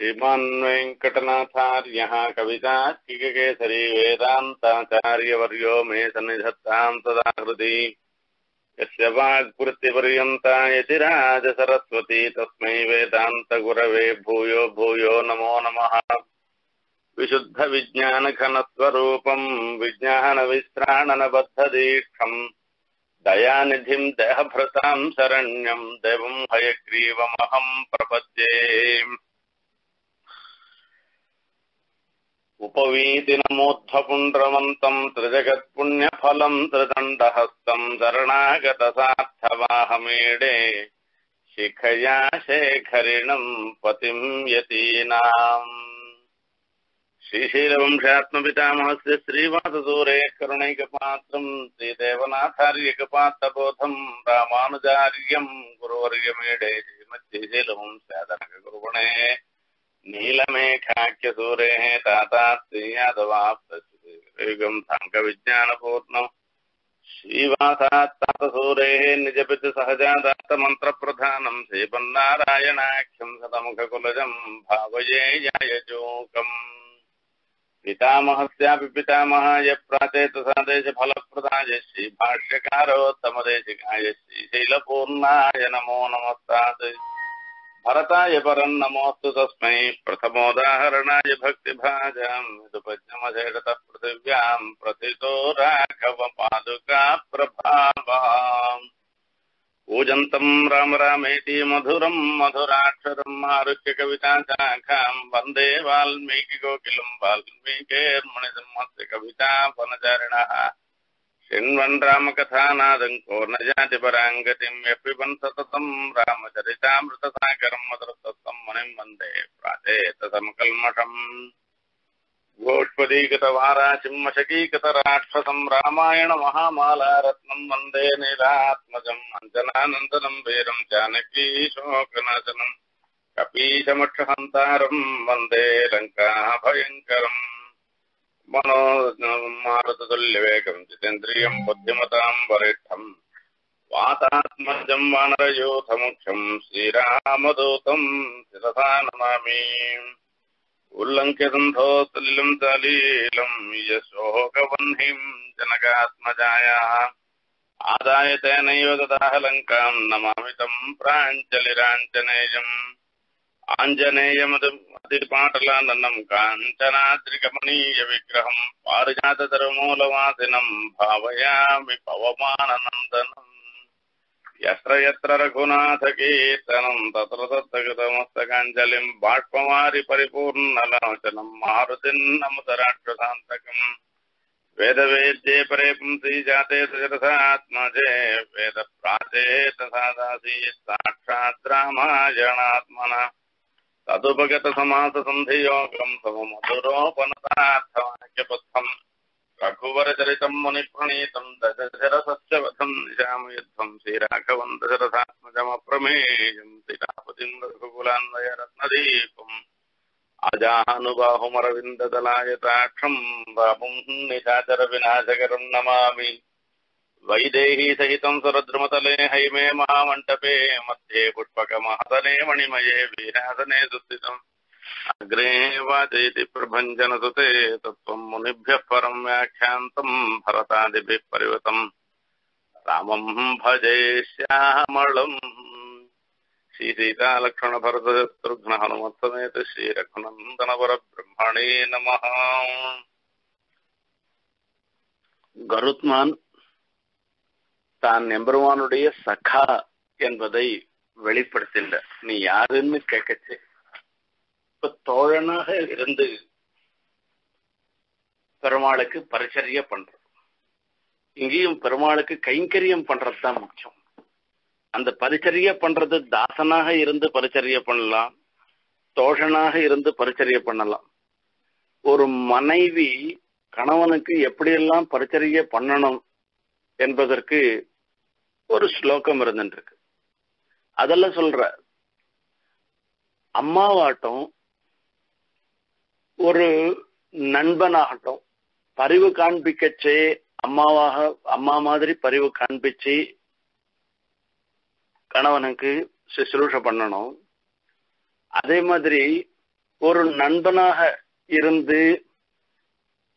श्रीमान् वेङ्कटनाथार्यः कवितार्किककेसरी वेदान्ताचार्यवर्यो मे सन्निधत्ताम् सदा हृदि यस्य वाग्वृत्तिपर्यन्ता यतिराजसरस्वती, तस्मै वेदान्तगुरवे भूयो भूयो नमो नमः। विशुद्धविज्ञानघनस्वरूपम् विज्ञानविश्राणनबद्धदीक्षम् दयानिधिम् देहभृताम् शरण्यम् देवम् हयग्रीवमहम् प्रपद्ये। उपवीतिनमोद्धपुण्ड्रमन्तम् त्रिजगत्पुण्यफलम् त्रिदण्डहस्तम् शरणागतसार्थवाहमीडे शिखया शेखरिणम् पतिम् यतीनाम्। श्रीशीलवंशात्मपितामहस्य श्रीवाससूरे करुणैकपात्रम् श्रीदेवनाथार्यकपात्रबोधम् रामानुजार्यम् गुरुवर्यमीडे श्रीमच्छीशीलवंशादनकगुरुगुणे नीलमेघाख्यसूरेः तातात्यादवाप्तयुगम् साङ्गविज्ञानपूर्णम् श्रीवासात्तातसूरेः सहजादात्तमन्त्रप्रधानम्। श्रीपन्नारायणाख्यम् शतमुखकुलजम् भावये यायजोकम् पितामहस्यापि पितामहाय प्राचेतसादेशफलप्रदाय श्रीभाष्यकारोत्तमदेशिकाय। श्रीशैलपूर्णाय नमो नमस्तात्। भरताय परम् नमोऽस्तु तस्मै प्रथमोदाहरणाय भक्तिभाजाम् यदुपज्ञमधेडतः पृथिव्याम् प्रथितो राघव पादुका प्रभावाम् पूजन्तम् राम रामेति मधुरम् मधुराक्षरम् आरुह्य कविताशाखाम् वंदे वाल्मीकिकोकिलम् वाल्मीकेर्मणिसिंहस्य कविता वनचारिणः। शृण्वन् रामकथानादम् को न जाति पराङ्गतिम् यः पिबन् सततम् रामचरितामृतसागरम् मधुरतत्तम् मुनिम् वंदे प्राचेतसमकल्मषम् गोष्पदीकृतवाराचिम्मशकीकृतराक्षसम् रामायणमहामालारत्नम् वंदे नीलात्मजम् अञ्जनानन्दनम् वीरम् जानकीशोकनाशनम् कपीशमक्षहन्तारम् वंदे लङ्काभयङ्करम् मनोमारुततुल्यवेगम् जितेन्द्रियम् बुद्धिमताम् वरिष्ठम्। वातात्मजम् वानरयूथमुख्यम् श्रीरामदूतम् शिरसा नमामि। उल्लङ्घ्यसन्धोत्सलिलम् सलीलम् यशोकवह्निम् जनकात्मजायाः। आदाय तेनैव ददाह लङ्काम् नमामि ఆంజనేయమదు పాటలానందం కాంచనాద్రికమణీయ విగ్రహం పారిజాత తరుమూలవాసినం భావయామి పవమానందనం. ఎత్ర ఎత్ర రఘునాథ కీర్తనం తత్ర తత్తగతమస్తకాంజలిం బాష్పమారి పరిపూర్ణలోచనం మారుతిన్నముతరాక్షసాంతకం వేద వేద్యే ప్రేపం శ్రీజాతే సజరసాత్మజే వేద ప్రాచేత సాదాసీ సాక్షాత్ రామాయణాత్మన. तदुपगतसमाससन्धियोगम् सममधुरोपनतार्थवाक्यबद्धम् रघुवरचरितम् मुनिप्रणीतम् दशरसस्यवधम् निशामयुद्धम् श्रीराघवम् दशरथात्मजमप्रमेयम् सीतापतिम् रघुकुलान्वयरत्नदीपम् अजानुबाहुमरविन्ददलायताक्षम् बाहुम् निशाचरविनाशकरम् नमामि। वैदेही सहित सुरद्रुमतले हैमे महामण्डपे मध्ये पुष्पकमहसने मणिमये वीरहसने सुस्थितम् अग्रे वाचयति प्रभञ्जनसुते तत्व मुनिभ्य परम व्याख्या भरतादिभिः परिवृतम्। रामम् भजे श्यामलम्। श्रीसीतालक्ष्मणभरतशत्रुघ्नहनुमत्समेत श्रीरघुनन्दनवरब्रह्मणे नम। गरुत्मान् தான் எம்பெருமானுடைய சகா என்பதை வெளிப்படுத்தின்ற நீ யாருன்னு கேட்கச்சு. இப்ப தோழனாக இருந்து பெருமாளுக்கு பரிச்சரிய பண்றது இங்கேயும் பெருமாளுக்கு கைங்கரியம் பண்றதுதான் முக்கியம். அந்த பரிச்சரிய பண்றது தாசனாக இருந்து பரிச்சரிய பண்ணலாம். தோழனாக இருந்து பரிச்சரிய பண்ணலாம். ஒரு மனைவி கணவனுக்கு எப்படியெல்லாம் பரிச்சரிய பண்ணணும் என்பதற்கு ஒரு ஸ்லோகம் இருந்துருக்கு அதெல்லாம் சொல்ற அம்மாவாட்டம் ஒரு நண்பனாகட்டும் பரிவு காண்பிக்கச்சே அம்மாவாக அம்மா மாதிரி பரிவு காண்பிச்சு கணவனுக்கு சுசுரூஷ பண்ணணும். அதே மாதிரி ஒரு நண்பனாக இருந்து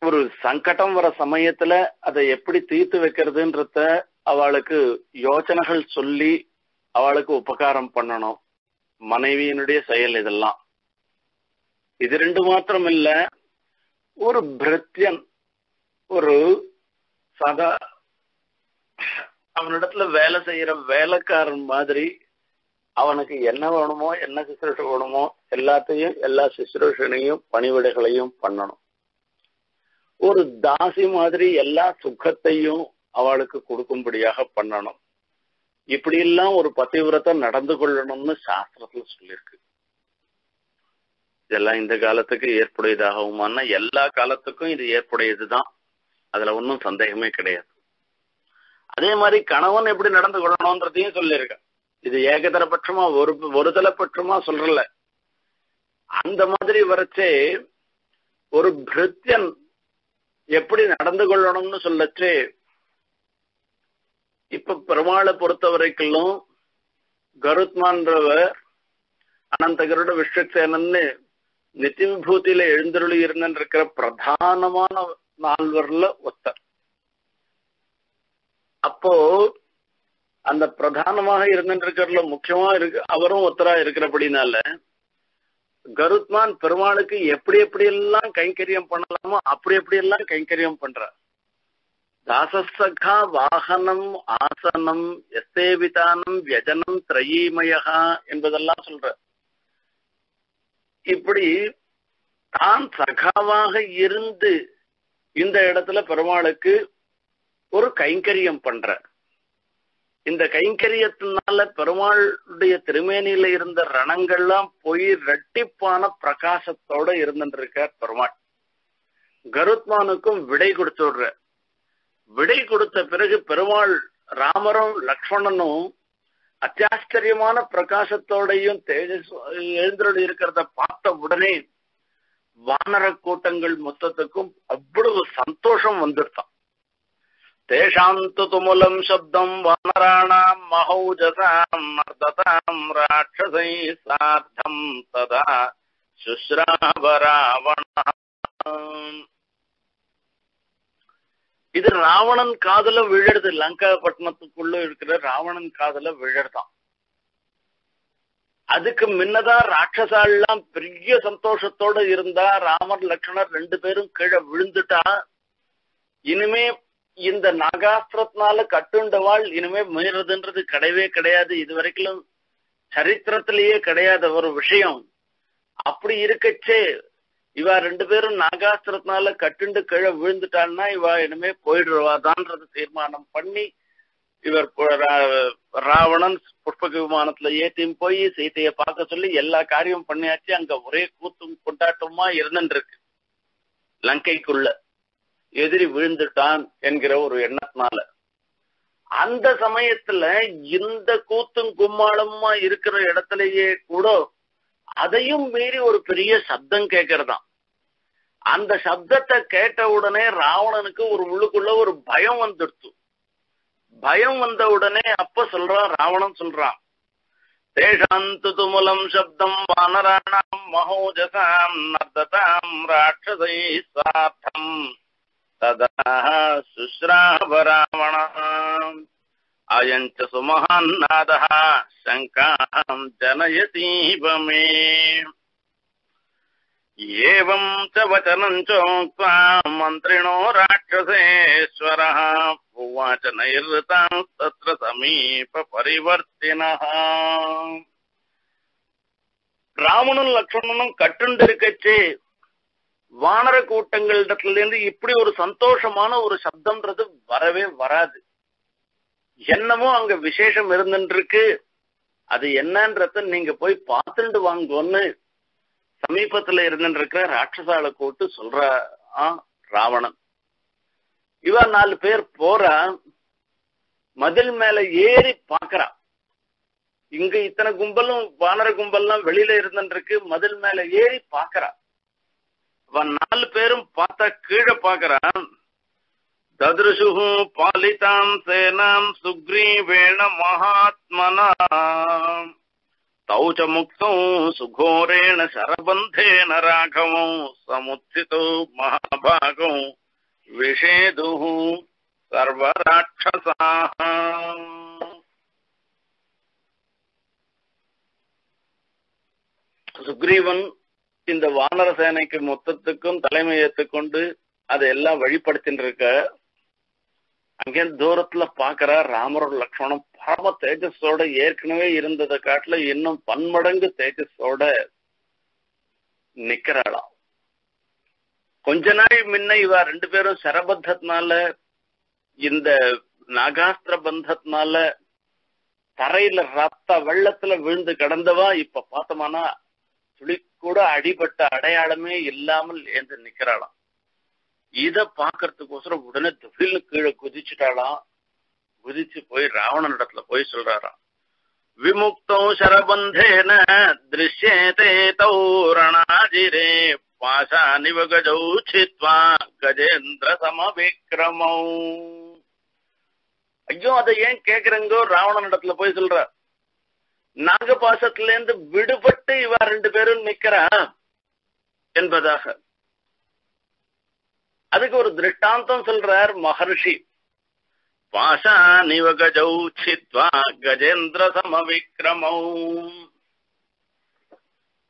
ஒரு சங்கடம் வர சமயத்துல அதை எப்படி தீர்த்து வைக்கிறதுன்றத அவளுக்கு யோசனைகள் சொல்லி அவளுக்கு உபகாரம் பண்ணணும். மனைவியினுடைய செயல் இதெல்லாம். இது ரெண்டு மாத்திரம் இல்ல ஒரு பிரத்யன் ஒரு சதா அவனிடத்துல வேலை செய்யற வேலைக்காரன் மாதிரி அவனுக்கு என்ன வேணுமோ என்ன சுசுரூஷ வேணுமோ எல்லாத்தையும் எல்லா சுசுரூஷனையும் பணிவிடைகளையும் பண்ணணும். ஒரு தாசி மாதிரி எல்லா சுகத்தையும் அவளுக்கு கொடுக்கும்படியாக பண்ணணும். இப்படி எல்லாம் ஒரு பதிவிரதம் நடந்து கொள்ளணும்னு சாஸ்திரத்துல சொல்லியிருக்கு. இதெல்லாம் இந்த காலத்துக்கு ஏற்புடையதாகவுமான எல்லா காலத்துக்கும் இது ஏற்புடையதுதான். அதுல ஒன்றும் சந்தேகமே கிடையாது. அதே மாதிரி கணவன் எப்படி நடந்து கொள்ளணும்ன்றதையும் சொல்லியிருக்க. இது ஏகதரபட்சமா ஒரு ஒரு தலைப்பட்சமா சொல்றல அந்த மாதிரி வரைச்சே ஒரு பிருத்தியன் எப்படி நடந்து கொள்ளணும்னு சொல்லச்சே இப்ப பெருமாளை பொறுத்த வரைக்கும் கருத்மான்றவர் அனந்தகருட விஸ்வக்சேனன்னு நித்திய விபூதியில எழுந்தருளி இருந்திருக்கிற பிரதானமான நால்வர்ல ஒத்தர். அப்போ அந்த பிரதானமாக இருந்திருக்கிறதுல முக்கியமா இருக்கு அவரும் ஒத்தரா இருக்கிறபடினால கருத்மான் பெருமாளுக்கு எப்படி எப்படி எல்லாம் கைங்கரியம் பண்ணலாமோ அப்படி எப்படி எல்லாம் கைங்கரியம் பண்றார். தாசசகா வாகனம் ஆசனம் எஸ்தேவிதானம் வியஜனம் திரையீமயா என்பதெல்லாம் சொல்ற. இப்படி தான் சகாவாக இருந்து இந்த இடத்துல பெருமாளுக்கு ஒரு கைங்கரியம் பண்ற. இந்த கைங்கரியத்தினால பெருமாளுடைய திருமேனியில இருந்த ரணங்கள்லாம் போய் ரெட்டிப்பான பிரகாசத்தோட இருந்துருக்கார் பெருமாள். கருத்மானுக்கும் விடை கொடுத்து விடுற விடை கொடுத்த பிறகு பெருமாள் ராமரும் லக்ஷ்மணனும் அத்தியாச்சரியமான பிரகாசத்தோடையும் தேஜஸ் எழுந்தருள் இருக்கிறத பார்த்த உடனே வானர கூட்டங்கள் மொத்தத்துக்கும் அவ்வளவு சந்தோஷம் வந்துட்டான் தேஷாந்து துமுலம் சப்தம் வானராணாம் மகௌஜசாம் மர்ததாம் ராட்சசை சார்த்தம் ததா சுஸ்ராவ ராவணா இது ராவணன் காதல விழருது லங்கா பட்டணத்துக்குள்ள இருக்கிற ராவணன் காதல விழறதான் அதுக்கு முன்னதான் ராட்சசாலாம் பெரிய சந்தோஷத்தோட இருந்தா ராமர் லக்ஷ்மணர் ரெண்டு பேரும் கீழே விழுந்துட்டா இனிமே இந்த நாகாஸ்திரத்தினால கட்டுண்டவாள் இனிமே மீறதுன்றது கிடையவே கிடையாது. இது வரைக்கும் சரித்திரத்திலேயே கிடையாத ஒரு விஷயம். அப்படி இருக்கச்சே இவ ரெண்டு பேரும் நாகாஸ்திரத்தினால கட்டுண்டு கீழே விழுந்துட்டான்னா இவ இனிமே போயிடுவாதான்றது தீர்மானம் பண்ணி இவர் ராவணன் புஷ்பக விமானத்துல ஏத்தியும் போய் சீத்தைய பார்க்க சொல்லி எல்லா காரியமும் பண்ணியாச்சு. அங்க ஒரே கூத்தும் கொண்டாட்டமா இருந்துருக்கு இருக்கு லங்கைக்குள்ள எதிரி விழுந்துட்டான் என்கிற ஒரு எண்ணத்தினால. அந்த சமயத்துல இந்த கூத்தும் கும்மாளமா இருக்கிற இடத்துலயே கூட அதையும் மீறி ஒரு பெரிய சப்தம் கேட்கறதாம். அந்த சப்தத்தை கேட்ட உடனே ராவணனுக்கு ஒரு உள்ளுக்குள்ள ஒரு பயம் வந்துடுச்சு பயம் வந்த உடனே அப்ப சொல்றான் ராவணன் சொல்றான் தேஷாந்து துமுலம் சப்தம் வானராணாம் மகோஜசாம் நர்ததாம் ராட்சதை சார்த்தம். ததா சுஸ்ராவ ராவணா அயஞ்ச சுமஹான் நாதः शङ्काम् जनयतीव मे एवम् च वचनम् चोक्त्वा मन्त्रिणो राक्षसेश्वरः उवाच नैरृतांस्तत्र समीप परिवर्तिनः ராமனும் லக்ஷ்மணனும் கட்டுண்டிருக்கச்சே வானர கூட்டங்களிடத்துல இருந்து இப்படி ஒரு சந்தோஷமான ஒரு சப்தம்ன்றது வரவே வராது என்னமோ அங்க விசேஷம் இருந்துருக்கு அது என்னன்றத நீங்க போய் பார்த்துட்டு வாங்கன்னு சமீபத்துல இருந்துருக்கிற ராட்சசால கூட்டு சொல்ற ராவணன். இவ நாலு பேர் போறா மதில் மேல ஏறி பாக்குறா. இங்க இத்தனை கும்பலும் வானர கும்பல்லாம் வெளியில இருந்துருக்கு மதில் மேல ஏறி பாக்குறா. அவன் நாலு பேரும் பார்த்தா கீழே பாக்குறான் ददृशुः पालिताम् सेनाम् सुग्रीवेण महात्मना तौ च मुक्तौ सुघोरेण शरबन्धेन राघवौ समुत्थितौ महाभागौ विषेदुः सर्वराक्षसाः சுக்ரீவன் இந்த வானர சேனைக்கு மொத்தத்துக்கும் தலைமை ஏற்றுக்கொண்டு அதை எல்லாம் வழிபடுத்தின்னு இருக்க அங்கே தூரத்துல பாக்குற ராமரோட லக்ஷ்மணம் பரம தேஜஸோட ஏற்கனவே இருந்ததை காட்டுல இன்னும் பன்மடங்கு தேஜஸோட நிக்கிறாளாம். கொஞ்ச நாள் முன்ன இவ ரெண்டு பேரும் சரபத்தத்தினால இந்த நாகாஸ்திர பந்தத்தினால தரையில ரத்த வெள்ளத்துல விழுந்து கிடந்தவா இப்ப பார்த்தோமானா துளி கூட அடிபட்ட அடையாளமே இல்லாமல் ஏந்து நிக்கிறாளாம். இத பாக்குறதுக்கோசரம் உடனே திடீர்னு கீழே குதிச்சுட்டாளாம் குதிச்சு போய் ராவணன் இடத்துல போய் சொல்றாராம் விமுக்தோ சரபந்தேன திருஷ்யேதே தௌரணாஜிரே பாசா நிவகஜௌ சித்வா கஜேந்திர சமவிக்ரமௌ. ஐயோ அதை ஏன் கேக்குறங்கோ? ராவணன் இடத்துல போய் சொல்ற நாகபாசத்துல இருந்து விடுபட்டு இவ ரெண்டு பேரும் நிக்கிறா? என்பதாக அதுக்கு ஒரு திருஷ்டாந்தம் சொல்றார் மகர்ஷி. பாஷானிவ கஜௌ சித்வா கஜேந்திர சமவிக்ரமௌ.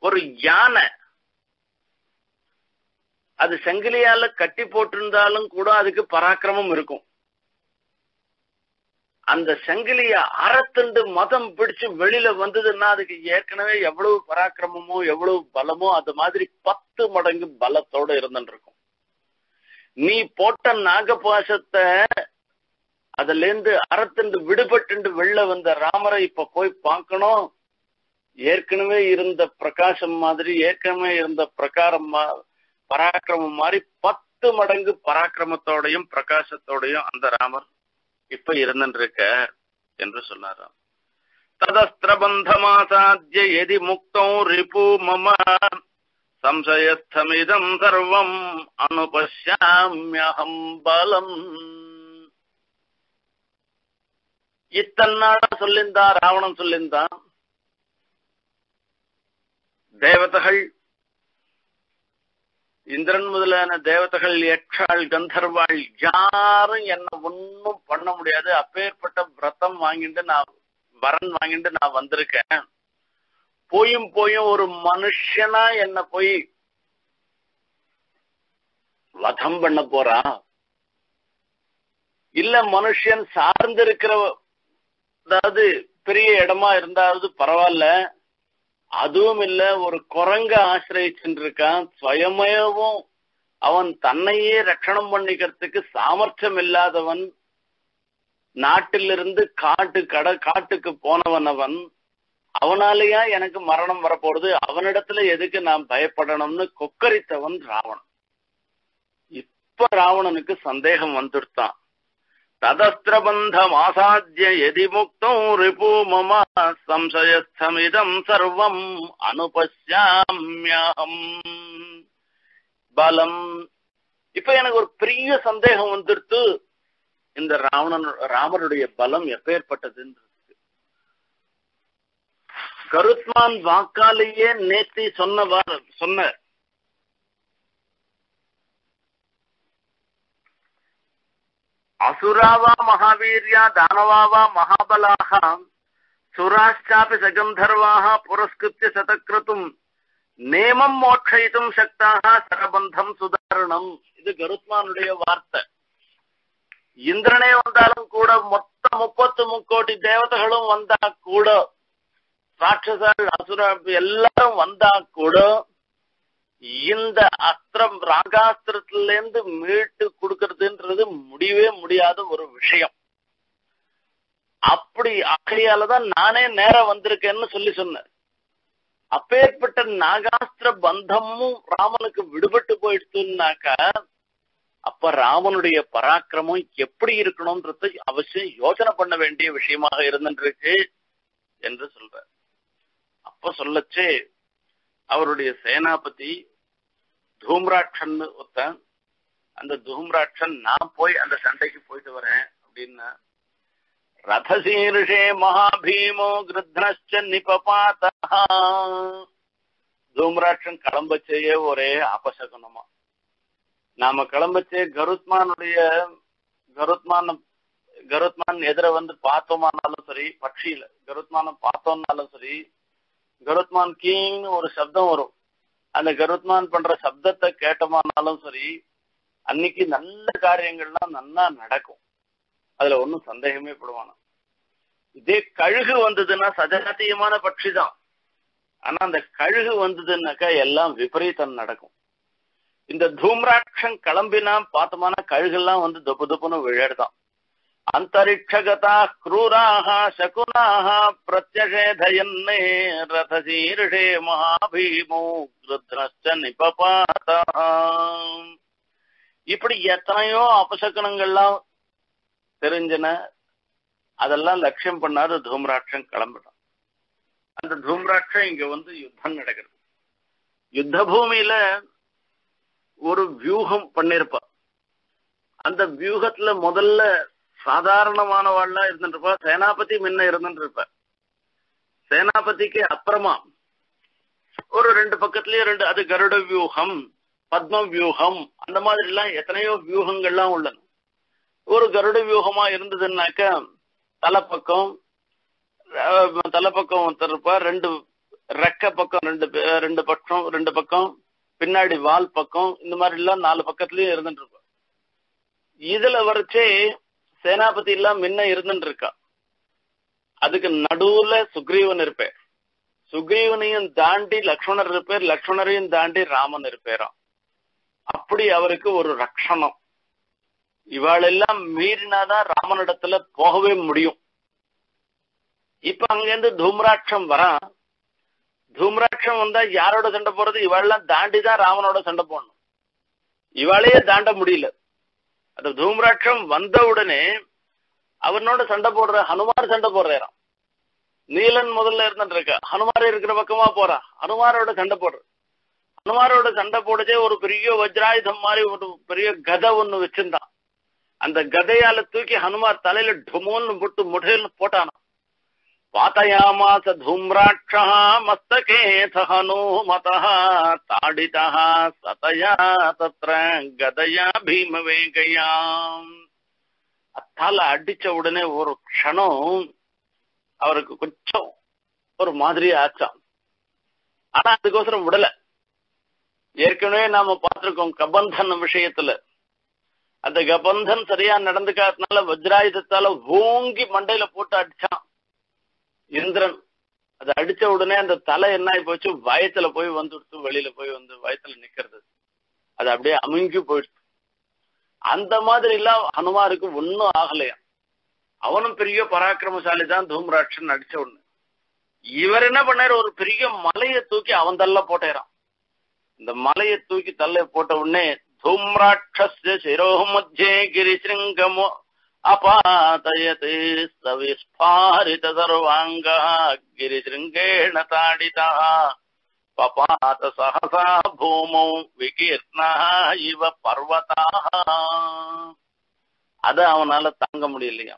ஒரு யானை அது செங்கிலியால கட்டி போட்டிருந்தாலும் கூட அதுக்கு பராக்கிரமம் இருக்கும். அந்த செங்கிலிய அறத்துண்டு மதம் பிடிச்சு வெளியில வந்ததுன்னா அதுக்கு ஏற்கனவே எவ்வளவு பராக்கிரமமோ எவ்வளவு பலமோ அது மாதிரி பத்து மடங்கு பலத்தோட இருந்துட்டு இருக்கும். நீ போட்ட நாகபாசத்தை அதுல இருந்து அறத்துண்டு விடுபட்டு வெளில வந்த ராமரை இப்ப போய் பார்க்கணும். ஏற்கனவே இருந்த பிரகாசம் மாதிரி ஏற்கனவே இருந்த பிரகாரம் பராக்கிரமம் மாதிரி பத்து மடங்கு பராக்கிரமத்தோடையும் பிரகாசத்தோடையும் அந்த ராமர் இப்ப இருந்துருக்க என்று சொன்னாராம். ததஸ்திரபந்தமாசாத்திய எதி முக்தம் ரிபு மம சம்சயஸ்தமிதம் சர்வம் அனுபஷ்யாமியகம் பலம் இத்தன்னாட சொல்லிந்தான் ராவணன் சொல்லிந்தான் தேவதைகள் இந்திரன் முதலான தேவதைகள் யக்ஷாள் கந்தர்வாள் யாரும் என்ன ஒன்னும் பண்ண முடியாது. அப்பேற்பட்ட விரதம் வாங்கிட்டு நான் வரன் வாங்கிட்டு நான் வந்திருக்கேன். போயும் போயும் ஒரு மனுஷனா என்ன போய் வதம் பண்ண போறான் இல்ல மனுஷன் சார்ந்து இருக்கிற அதாவது பெரிய இடமா இருந்தாவது பரவாயில்ல. அதுவும் இல்ல ஒரு குரங்க ஆசிரியச்சுட்டு இருக்கான் சுயமயவும் அவன் தன்னையே ரட்சணம் பண்ணிக்கிறதுக்கு சாமர்த்தியம் இல்லாதவன். நாட்டிலிருந்து காட்டு கட காட்டுக்கு போனவன் அவன். அவனாலேயா எனக்கு மரணம் வரப்போறது? அவனிடத்துல எதுக்கு நான் பயப்படணும்னு கொக்கரித்தவன் ராவணன். இப்ப ராவணனுக்கு சந்தேகம் வந்துடுத்தான் ததஸ்திரபந்தமாசாத்திய எதி எதிமுக்தம் ரிபு மம சம்சயஸ்தமிதம் சர்வம் அனுபஷ்யாமியம். பலம். இப்ப எனக்கு ஒரு பெரிய சந்தேகம் வந்துடுத்து இந்த ராவணன் ராமனுடைய பலம் எப்பேற்பட்டதுன்னு கருத்மான் வாக்காலேயே நேத்தி சொன்ன சொன்ன அசுராவா மகாவீர்யா தானவாவா மகாபலாக சுராஷ்டாபி சகந்தர்வாக புரஸ்கிருத்திய சதக்கிருத்தும் நேமம் மோட்சயித்தும் சக்தாக சரபந்தம் சுதாரணம். இது கருத்மானுடைய வார்த்தை. இந்திரனே வந்தாலும் கூட மொத்த முப்பத்து முக்கோடி தேவதைகளும் வந்தா கூட ராட்சசர்கள் அசுர எல்லாரும் வந்தா கூட இந்த அஸ்திரம் ராகாஸ்திரத்துல இருந்து மீட்டு கொடுக்கறதுன்றது முடியவே முடியாத ஒரு விஷயம். அப்படி ஆகையாலதான் நானே நேரம் வந்திருக்கேன்னு சொல்லி சொன்னேன் அப்பேற்பட்ட நாகாஸ்திர பந்தமும் ராமனுக்கு விடுபட்டு போயிடுச்சுன்னாக்கா அப்ப ராமனுடைய பராக்கிரமம் எப்படி இருக்கணும்ன்றது அவசியம் யோசனை பண்ண வேண்டிய விஷயமாக இருந்துருக்கு என்று சொல்றேன் அப்ப சொல்லச்சே அவருடைய சேனாபதி தூம்ராட்சன் ஒருத்தன். அந்த தூம்ராட்சன் நான் போய் அந்த சண்டைக்கு போயிட்டு வரேன் அப்படின்னா ரதசீருஷே மகாபீமோ கிருத்னச்ச நிபபாத தூம்ராட்சன் கிளம்பச்சேயே ஒரே அபசகுனமா. நாம கிளம்பச்சே கருத்மானுடைய கருத்மான கருத்மான் எதிர வந்து பார்த்தோமானாலும் சரி பட்சியில கருத்மானம் பார்த்தோம்னாலும் சரி கருத்மான் கீங்னு ஒரு சப்தம் வரும். அந்த கருத்மான் பண்ற சப்தத்தை கேட்டோமானாலும் சரி அன்னைக்கு நல்ல காரியங்கள்லாம் நல்லா நடக்கும். அதுல ஒன்றும் சந்தேகமே படுவானா இதே கழுகு வந்ததுன்னா சஜாத்தியமான பட்சி தான் ஆனா அந்த கழுகு வந்ததுன்னாக்கா எல்லாம் விபரீதம் நடக்கும். இந்த தூம்ராட்சம் கிளம்பினா பார்த்தோம்னா கழுகெல்லாம் வந்து தொப்பு தொப்புன்னு விழடுதான் அந்தரிக்ஷகதா கிரூராக சகுனாக பிரத்யஷேதயன்னே ரதசீர்ஷே மகாபீமோ ருத்ரஸ்ட நிபபாதா இப்படி எத்தனையோ அபசகனங்கள்லாம் தெரிஞ்சன அதெல்லாம் லட்சியம் பண்ணாத தூம்ராட்சம் கிளம்பிடும் அந்த தூம்ராட்சம் இங்க வந்து யுத்தம் நடக்கிறது யுத்த பூமியில ஒரு வியூகம் பண்ணிருப்பா அந்த வியூகத்துல முதல்ல சாதாரணமானவாள்லாம் இருந்துருப்பா சேனாபதி முன்ன இருந்துட்டு இருப்ப சேனாபதிக்கு அப்புறமா ஒரு ரெண்டு பக்கத்துலயே ரெண்டு அது கருட வியூகம் பத்ம வியூகம் அந்த மாதிரி எல்லாம் எத்தனையோ வியூகங்கள்லாம் உள்ளன ஒரு கருட வியூகமா இருந்ததுன்னாக்க தலைப்பக்கம் தலைப்பக்கம் ஒருத்தருப்பா ரெண்டு ரெக்க பக்கம் ரெண்டு ரெண்டு பக்கம் ரெண்டு பக்கம் பின்னாடி வால் பக்கம் இந்த மாதிரி எல்லாம் நாலு பக்கத்துலயும் இருந்துட்டு இருப்பா இதுல வரைச்சே சேனாபதி எல்லாம் முன்ன இருந்துட்டு இருக்கா அதுக்கு நடுவுல சுக்ரீவன் இருப்பேன் சுக்ரீவனையும் தாண்டி லக்ஷ்மணர் இருப்பேர் லக்ஷ்மணரையும் தாண்டி ராமன் இருப்பேராம். அப்படி அவருக்கு ஒரு ரக்ஷணம். இவாளெல்லாம் மீறினாதான் ராமனிடத்துல போகவே முடியும். இப்ப அங்கிருந்து தூம்ராட்சம் வரான். தூம்ராட்சம் வந்தா யாரோட சண்டை போறது? இவாளெல்லாம் தாண்டி தான் ராமனோட சண்டை போடணும். இவாளையே தாண்ட முடியல. அந்த தூம்ராட்சம் வந்த உடனே அவனோட சண்டை போடுற ஹனுமார் சண்டை போடுறான் நீலன் முதல்ல இருந்துட்டு இருக்க. ஹனுமார் இருக்கிற பக்கமா போறா. ஹனுமாரோட சண்டை போடுற. ஹனுமாரோட சண்டை போடுச்சே ஒரு பெரிய வஜ்ராயுதம் மாதிரி ஒரு பெரிய கதை ஒண்ணு வச்சிருந்தான். அந்த கதையால தூக்கி ஹனுமார் தலையில டுமோன்னு போட்டு முடையில் போட்டானாம். पातयामास धूम्राक्षः मस्तकेऽथ हनूमतः ताडितः सतया तत्र गदया भीमवेगया அத்தால அடிச்ச உடனே ஒரு க்ஷணம் அவருக்கு கொஞ்சம் ஒரு மாதிரி ஆச்சாம் ஆனா அதுக்கோசரம் விடல ஏற்கனவே நாம பார்த்திருக்கோம் கபந்தன் விஷயத்துல அந்த கபந்தன் சரியா நடந்துக்காதனால வஜ்ராயுதத்தால ஓங்கி மண்டையில போட்டு அடிச்சான் இந்திரன். அது அடிச்ச உடனே அந்த தலை என்ன ஆகி போச்சு? வயத்துல போய் வந்துடுத்து வெளியில போய் வந்து வயத்துல நிக்கிறது. அது அப்படியே அமுங்கி போயிடுச்சு அந்த மாதிரி எல்லாம் ஹனுமாருக்கு ஒன்னும் ஆகலையா? அவனும் பெரிய பராக்கிரமசாலி தான் தூம்ராட்சன் அடிச்ச உடனே. இவர் என்ன பண்ணாரு? ஒரு பெரிய மலையை தூக்கி அவன் தள்ள போட்டேறான். இந்த மலையை தூக்கி தள்ள போட்ட உடனே தூம்ராட்சஸ் சிரோ மத்தியே கிரிசிருங்கமோ அபாதயத் சவிஸ்பாரித சர்வாங்கா. கிரிசிருங்கேண தாடிதா. பபாத சகசா பூமௌ விகீர்ணா இவ பர்வதா. அத அவனால தாங்க முடியலையா?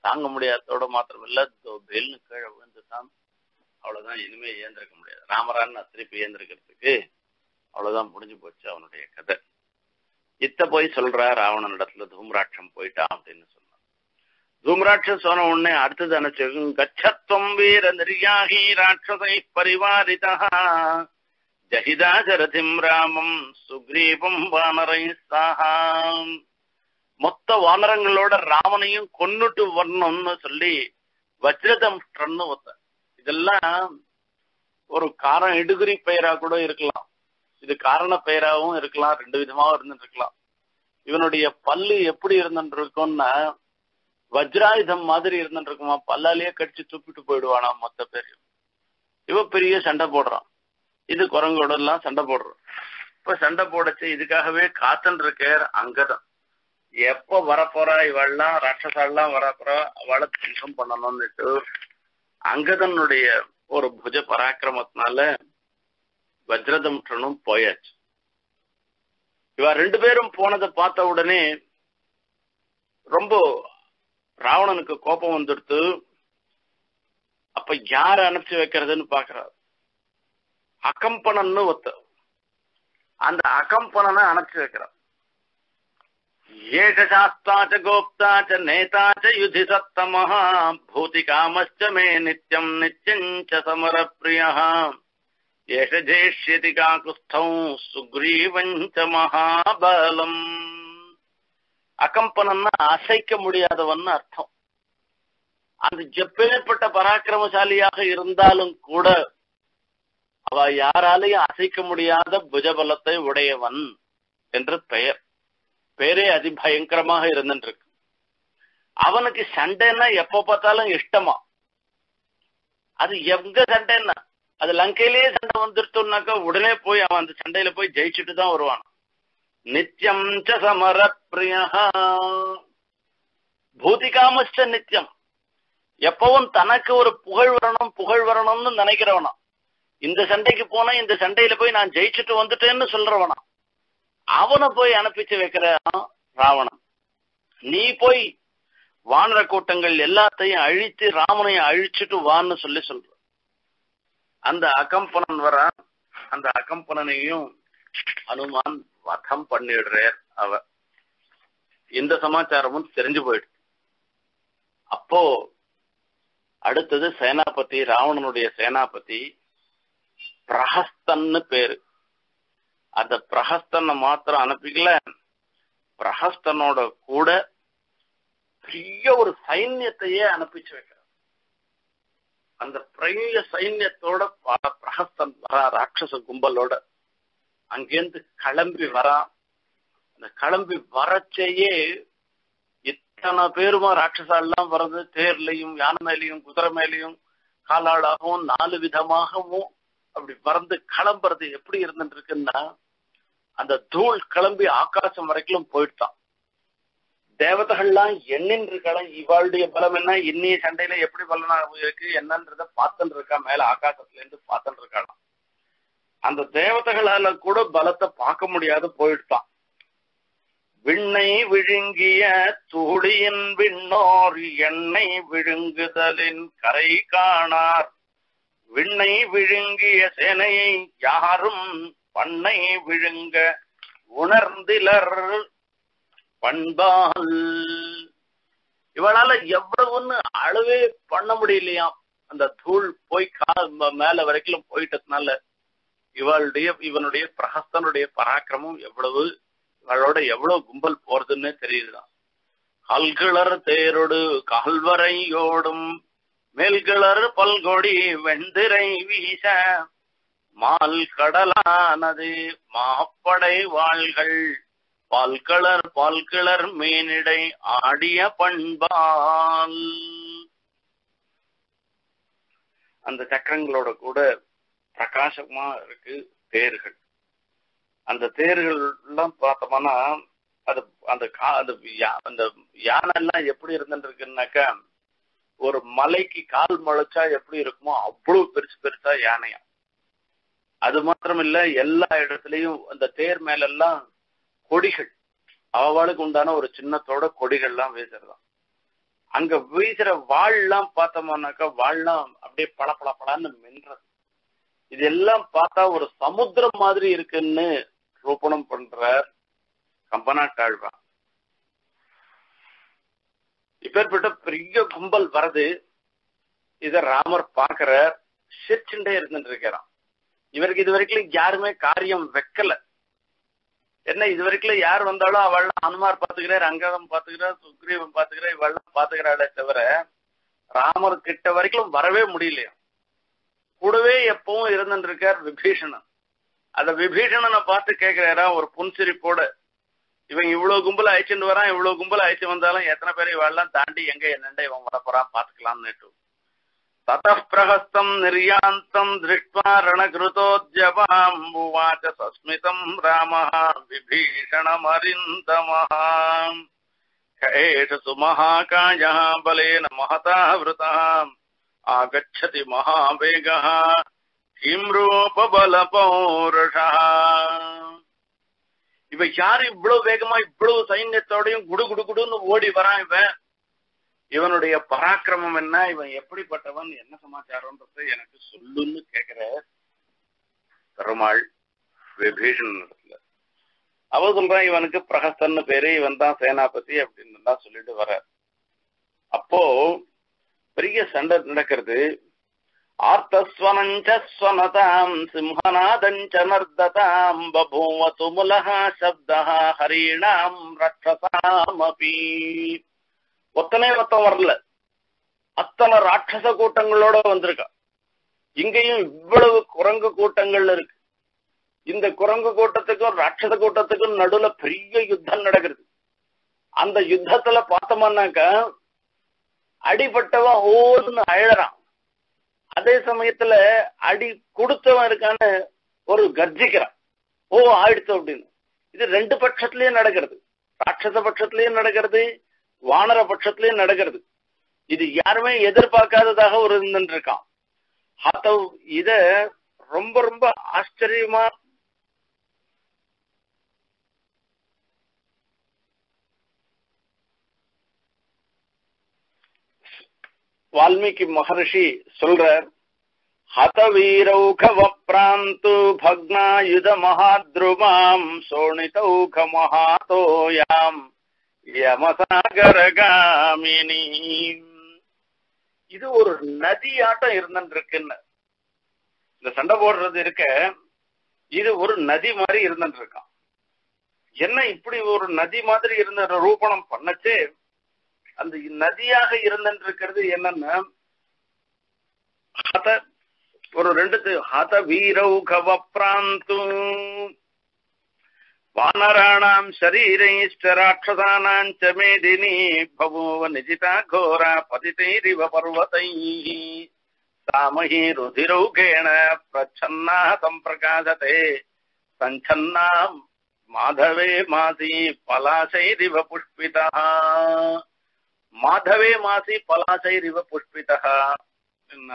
தாங்க முடியாததோட மாத்திரமில்ல பெல்னு கீழே விழுந்துட்டான். அவ்வளவுதான் இனிமே ஏந்திருக்க முடியாது. ராமரான்னு திருப்பி ஏந்திருக்கிறதுக்கு அவ்வளவுதான் முடிஞ்சு போச்சு அவனுடைய கதை. இத்த போய் சொல்ற ராவணன் இடத்துல தூம்ராட்சம் போயிட்டான் அப்படின்னு சொன்னான் தூம்ராட்சம் சொன்ன உடனே அடுத்தது நினைச்சு கச்சத்வம் வீர நிர்யாகி ராட்சசை பரிவாரிதா ஜஹிதா ஜரதிம் ராமம் சுக்ரீபம் வானரை மொத்த வானரங்களோட ராமனையும் கொன்னுட்டு வரணும்னு சொல்லி வஜ்ரதம்ஷ்டன்னு ஒத்த இதெல்லாம் ஒரு காரம் இடுகுறி பெயரா கூட இருக்கலாம். இது காரண பெயராகவும் இருக்கலாம். ரெண்டு விதமாவும் இருந்துட்டு இருக்கலாம். இவனுடைய பல்லு எப்படி இருந்துட்டு இருக்கும்னா வஜ்ராயுதம் மாதிரி இருந்துட்டு இருக்குமா பல்லாலேயே கடிச்சு துப்பிட்டு போயிடுவானா மொத்த பேரையும். இவ பெரிய சண்டை போடுறான். இது குரங்கோட எல்லாம் சண்டை போடுறான் இப்ப சண்டை போடச்சு இதுக்காகவே காத்துன்னு இருக்கார் அங்கதான். எப்ப வரப்போறா இவெல்லாம் ராட்சசாலாம் வரப்போறா அவளை திங்கம் பண்ணணும்னுட்டு அங்கதனுடைய ஒரு புஜ பராக்கிரமத்தினால வஜ்ரதமுற்றனும் போயாச்சு. இவ ரெண்டு பேரும் போனதை பார்த்த உடனே ரொம்ப ராவணனுக்கு கோபம் வந்துடுத்து அப்ப யார அனுப்பிச்சு வைக்கிறதுன்னு பாக்குறாரு அகம்பனன்னு ஒத்த அந்த அகம்பனனை அனுப்பிச்சு வைக்கிறார் ஏக சாஸ்தாச்ச கோப்தாச்ச நேதாச்ச யுதி சத்தமஹ பூதி காமச்ச மே நித்யம் நித்யஞ்ச சமர பிரியா ஏஷ ஜேஷ்யதி காகுஸ்தௌ சுக்ரீவஞ்ச மகாபலம் அகம்பனன்னா அசைக்க முடியாதவன்னு அர்த்தம். அந்த எப்பேற்பட்ட பராக்கிரமசாலியாக இருந்தாலும் கூட அவ யாராலையும் அசைக்க முடியாத புஜபலத்தை உடையவன் என்று பெயர். பேரே அதி பயங்கரமாக இருந்துருக்கு அவனுக்கு சண்டைன்னா எப்ப பார்த்தாலும் இஷ்டமா? அது எங்க சண்டைன்னா? அது லங்கையிலேயே சண்டை வந்துருத்தோம்னாக்கா உடனே போய் அவன் அந்த சண்டையில போய் ஜெயிச்சுட்டு தான் வருவான். நித்தியம் ச சமர பிரியா பூதிகாமச்ச நித்தியம் எப்பவும் தனக்கு ஒரு புகழ் வரணும் புகழ் வரணும்னு நினைக்கிறவனா. இந்த சண்டைக்கு போனா இந்த சண்டையில போய் நான் ஜெயிச்சுட்டு வந்துட்டேன்னு சொல்றவனா. அவனை போய் அனுப்பிச்சு வைக்கிறான் ராவணன். நீ போய் வானர கூட்டங்கள் எல்லாத்தையும் அழித்து ராமனையும் அழிச்சுட்டு வான்னு சொல்லி சொல்ற. அந்த அகம்பனன் வர அந்த அகம்பனனையும் அனுமான் வதம் பண்ணிடுறார் அவ. இந்த சமாச்சாரமும் தெரிஞ்சு போயிடுச்சு. அப்போ அடுத்தது சேனாபதி ராவணனுடைய சேனாபதி பிரஹஸ்தன்னு பேரு. அந்த பிரஹஸ்தனை மாத்திரம் அனுப்பிக்கல. பிரஹஸ்தனோட கூட பெரிய ஒரு சைன்யத்தையே அனுப்பிச்சு வைக்கிறார். அந்த பெரிய சைன்யத்தோட பிரஹஸ்தன் வரா ராட்சச கும்பலோட அங்கேருந்து கிளம்பி வரான் அந்த கிளம்பி வரச்சேயே இத்தனை பேருமா ராட்சசாலாம் வர்றது? தேர்லையும் யானை மேலையும் குதிரை மேலையும் காலாளாகவும் நாலு விதமாகவும் அப்படி வறந்து கிளம்புறது எப்படி இருந்துட்டு இருக்குன்னா அந்த தூள் கிளம்பி ஆகாசம் வரைக்கும் போயிட்டான். தேவதைகள்லாம் எண்ணின்னு இருக்கலாம் இவாளுடைய பலம் என்ன? இன்னைய சண்டையில எப்படி பலனா இருக்கு என்னன்றத பார்த்துட்டு இருக்கா மேல ஆகாசத்துல இருந்து பார்த்துட்டு இருக்கலாம் அந்த தேவதைகளால கூட பலத்தை பார்க்க முடியாது போயிட்டான். விண்ணை விழுங்கிய தூளியின் விண்ணோர் எண்ணெய் விழுங்குதலின் கரை காணார். விண்ணை விழுங்கிய சேனையை யாரும் பண்ணை விழுங்க உணர்ந்திலர் பண்பால். இவளால எவ்வளவுன்னு அளவே பண்ண முடியலையாம். அந்த தூள் போய் கால் மேல வரைக்கும் போயிட்டதுனால இவளுடைய இவனுடைய பிரகஸ்தனுடைய பராக்கிரமம் எவ்வளவு இவளோட எவ்வளவு கும்பல் போறதுன்னு தெரியுதுதான். கல்கிளர் தேரொடு கால்வரையோடும் மேல்கிளர் பல்கொடி வெண்திரை வீச மால் கடலானது மாப்படை வாள்கள் பால்கிளர் பால்கிளர் மேனிடை ஆடிய பண்பால். அந்த சக்கரங்களோட கூட பிரகாசமா இருக்கு தேர்கள். அந்த தேர்கள் எல்லாம் பார்த்தோம்னா அது அந்த கா அந்த அந்த யானை எல்லாம் எப்படி இருந்துட்டு ஒரு மலைக்கு கால் முளைச்சா எப்படி இருக்குமோ அவ்வளவு பெருசு பெருசா யானையா. அது மாத்திரம் இல்ல எல்லா இடத்துலயும் அந்த தேர் மேல எல்லாம் கொடிகள். அவளுக்கு உண்டான ஒரு சின்னத்தோட கொடிகள்லாம் வீசுறதாம். அங்க வீசுற வாழ்லாம் பார்த்தோம்னாக்கா வாள்லாம் அப்படியே பள பள மின்றது. இது எல்லாம் பார்த்தா ஒரு சமுத்திரம் மாதிரி இருக்குன்னு ரூபணம் பண்ற கம்பனா தாழ்வா இப்பேற்பட்ட பெரிய கும்பல் வருது இத ராமர் பாக்குற சிரிச்சுட்டே இருந்துட்டு இருக்கிறான். இவருக்கு இது வரைக்கும் யாருமே காரியம் வைக்கல. என்ன இது வரைக்கும் யார் வந்தாலும் அவள்லாம் அனுமார் பாத்துக்கிறார் அங்கதம் பாத்துக்கிறார் சுக்ரீவன் பாத்துக்கிறார் இவள்லாம் பாத்துக்கிறாளே தவிர ராமர் கிட்ட வரைக்கும் வரவே முடியலையா? கூடவே எப்பவும் இருந்துருக்கார் விபீஷணன். அந்த விபீஷணனை பார்த்து கேட்கிறாரா ஒரு புன்சிரிப்போட. இவன் இவ்வளவு கும்பல் அழிச்சுட்டு வரான் இவ்வளவு கும்பல அழிச்சு வந்தாலும் எத்தனை பேரை இவெல்லாம் தாண்டி எங்க என்னண்ட இவன் வரப்போறான் பாத்துக்கலாம்னு தத்தப்பிரஹஸ்தம் நிர்யாந்தம் திருஷ்டுவா ரணகிருதோத்யபாம்புவாச்ச சஸ்மிதம் ராம விபீஷணமரிந்தமாம் கேஷு மகாகாய பலேன மகதா விருதாம் आगच्छति महावेगः किं रूपबलपौरुषः இவ யாரு இவ்வளவு வேகமா இவ்வளவு சைன்யத்தோடையும் குடு குடு குடுன்னு ஓடி வரான் இவன் இவனுடைய பராக்கிரமம் என்ன இவன் எப்படிப்பட்டவன் என்ன சமாச்சாரம்ன்றது எனக்கு சொல்லுன்னு கேக்குற பெருமாள் விபீஷணத்துல அவ சொல்றான் இவனுக்கு பிரகஸ்தன்னு பேரு இவன் தான் சேனாபதி அப்படின்னு தான் சொல்லிட்டு வர அப்போ பெரிய சண்டை நடக்கிறது. ஆர்த்தஸ்வனஞ்ச ஸ்வனதாம் சிம்ஹநாதஞ்ச நர்ததாம் பபூவ துமுலகா சப்தஹா ஹரீணாம் ரட்சசாமபி. ஒத்தனே ஒத்தம் வரல. அத்தனை ராட்சச கூட்டங்களோட வந்திருக்கா. இங்கேயும் இவ்வளவு குரங்கு கூட்டங்கள் இருக்கு. இந்த குரங்கு கூட்டத்துக்கும் ராட்சச கூட்டத்துக்கும் நடுவுல பெரிய யுத்தம் நடக்கிறது. அந்த யுத்தத்துல பார்த்தோம்னாக்கா அடிபட்டவன் ஓன்னு அழறான். அதே சமயத்துல அடி கொடுத்தவன் இருக்கான்னு ஒரு கர்ஜிக்கிறான். ஓ ஆயிடுச்சு அப்படின்னு. இது ரெண்டு பட்சத்திலயும் நடக்கிறது. ராட்சச பட்சத்திலயும் நடக்கிறது வானர பட்சத்திலயும் நடக்கிறது. இது யாருமே எதிர்பார்க்காததாக ஒரு இருந்துருக்கான். இருக்கான் இத ரொம்ப ரொம்ப ஆச்சரியமா வால்மீகி மகர்ஷி சொல்றார் ஹதவீரௌகவப்ராந்து பக்னாயுத மகாத்ருமாம் சோணிதௌக மகாதோயாம் யமசாகரகாமினி இது ஒரு நதியாட்டம் இருந்துட்டு இருக்குன்னு இந்த சண்டை போடுறது இருக்க இது ஒரு நதி மாதிரி இருந்துட்டு இருக்கான் என்ன இப்படி ஒரு நதி மாதிரி இருந்த ரூபணம் பண்ணச்சே அந்த நதியாக இருந்திருக்கிறது என்னன்னா ஒரு ரெண்டுக்கு ஹத வீரௌகவ பிராந்தும். வானராணாம் சரீரைஷ்ட ராட்சசானாம் ச மேதினி பபூவ நிஜிதா கோரா பதிதைரிவ பர்வதை சாமஹி ருதிரௌகேண பிரச்சன்னா சம்பிரகாசதே சஞ்சன்னா மாதவே மாசி பலாசைரிவ புஷ்பிதா. மாதவே மாசி பலாசைரிவ புஷ்பிதா என்ன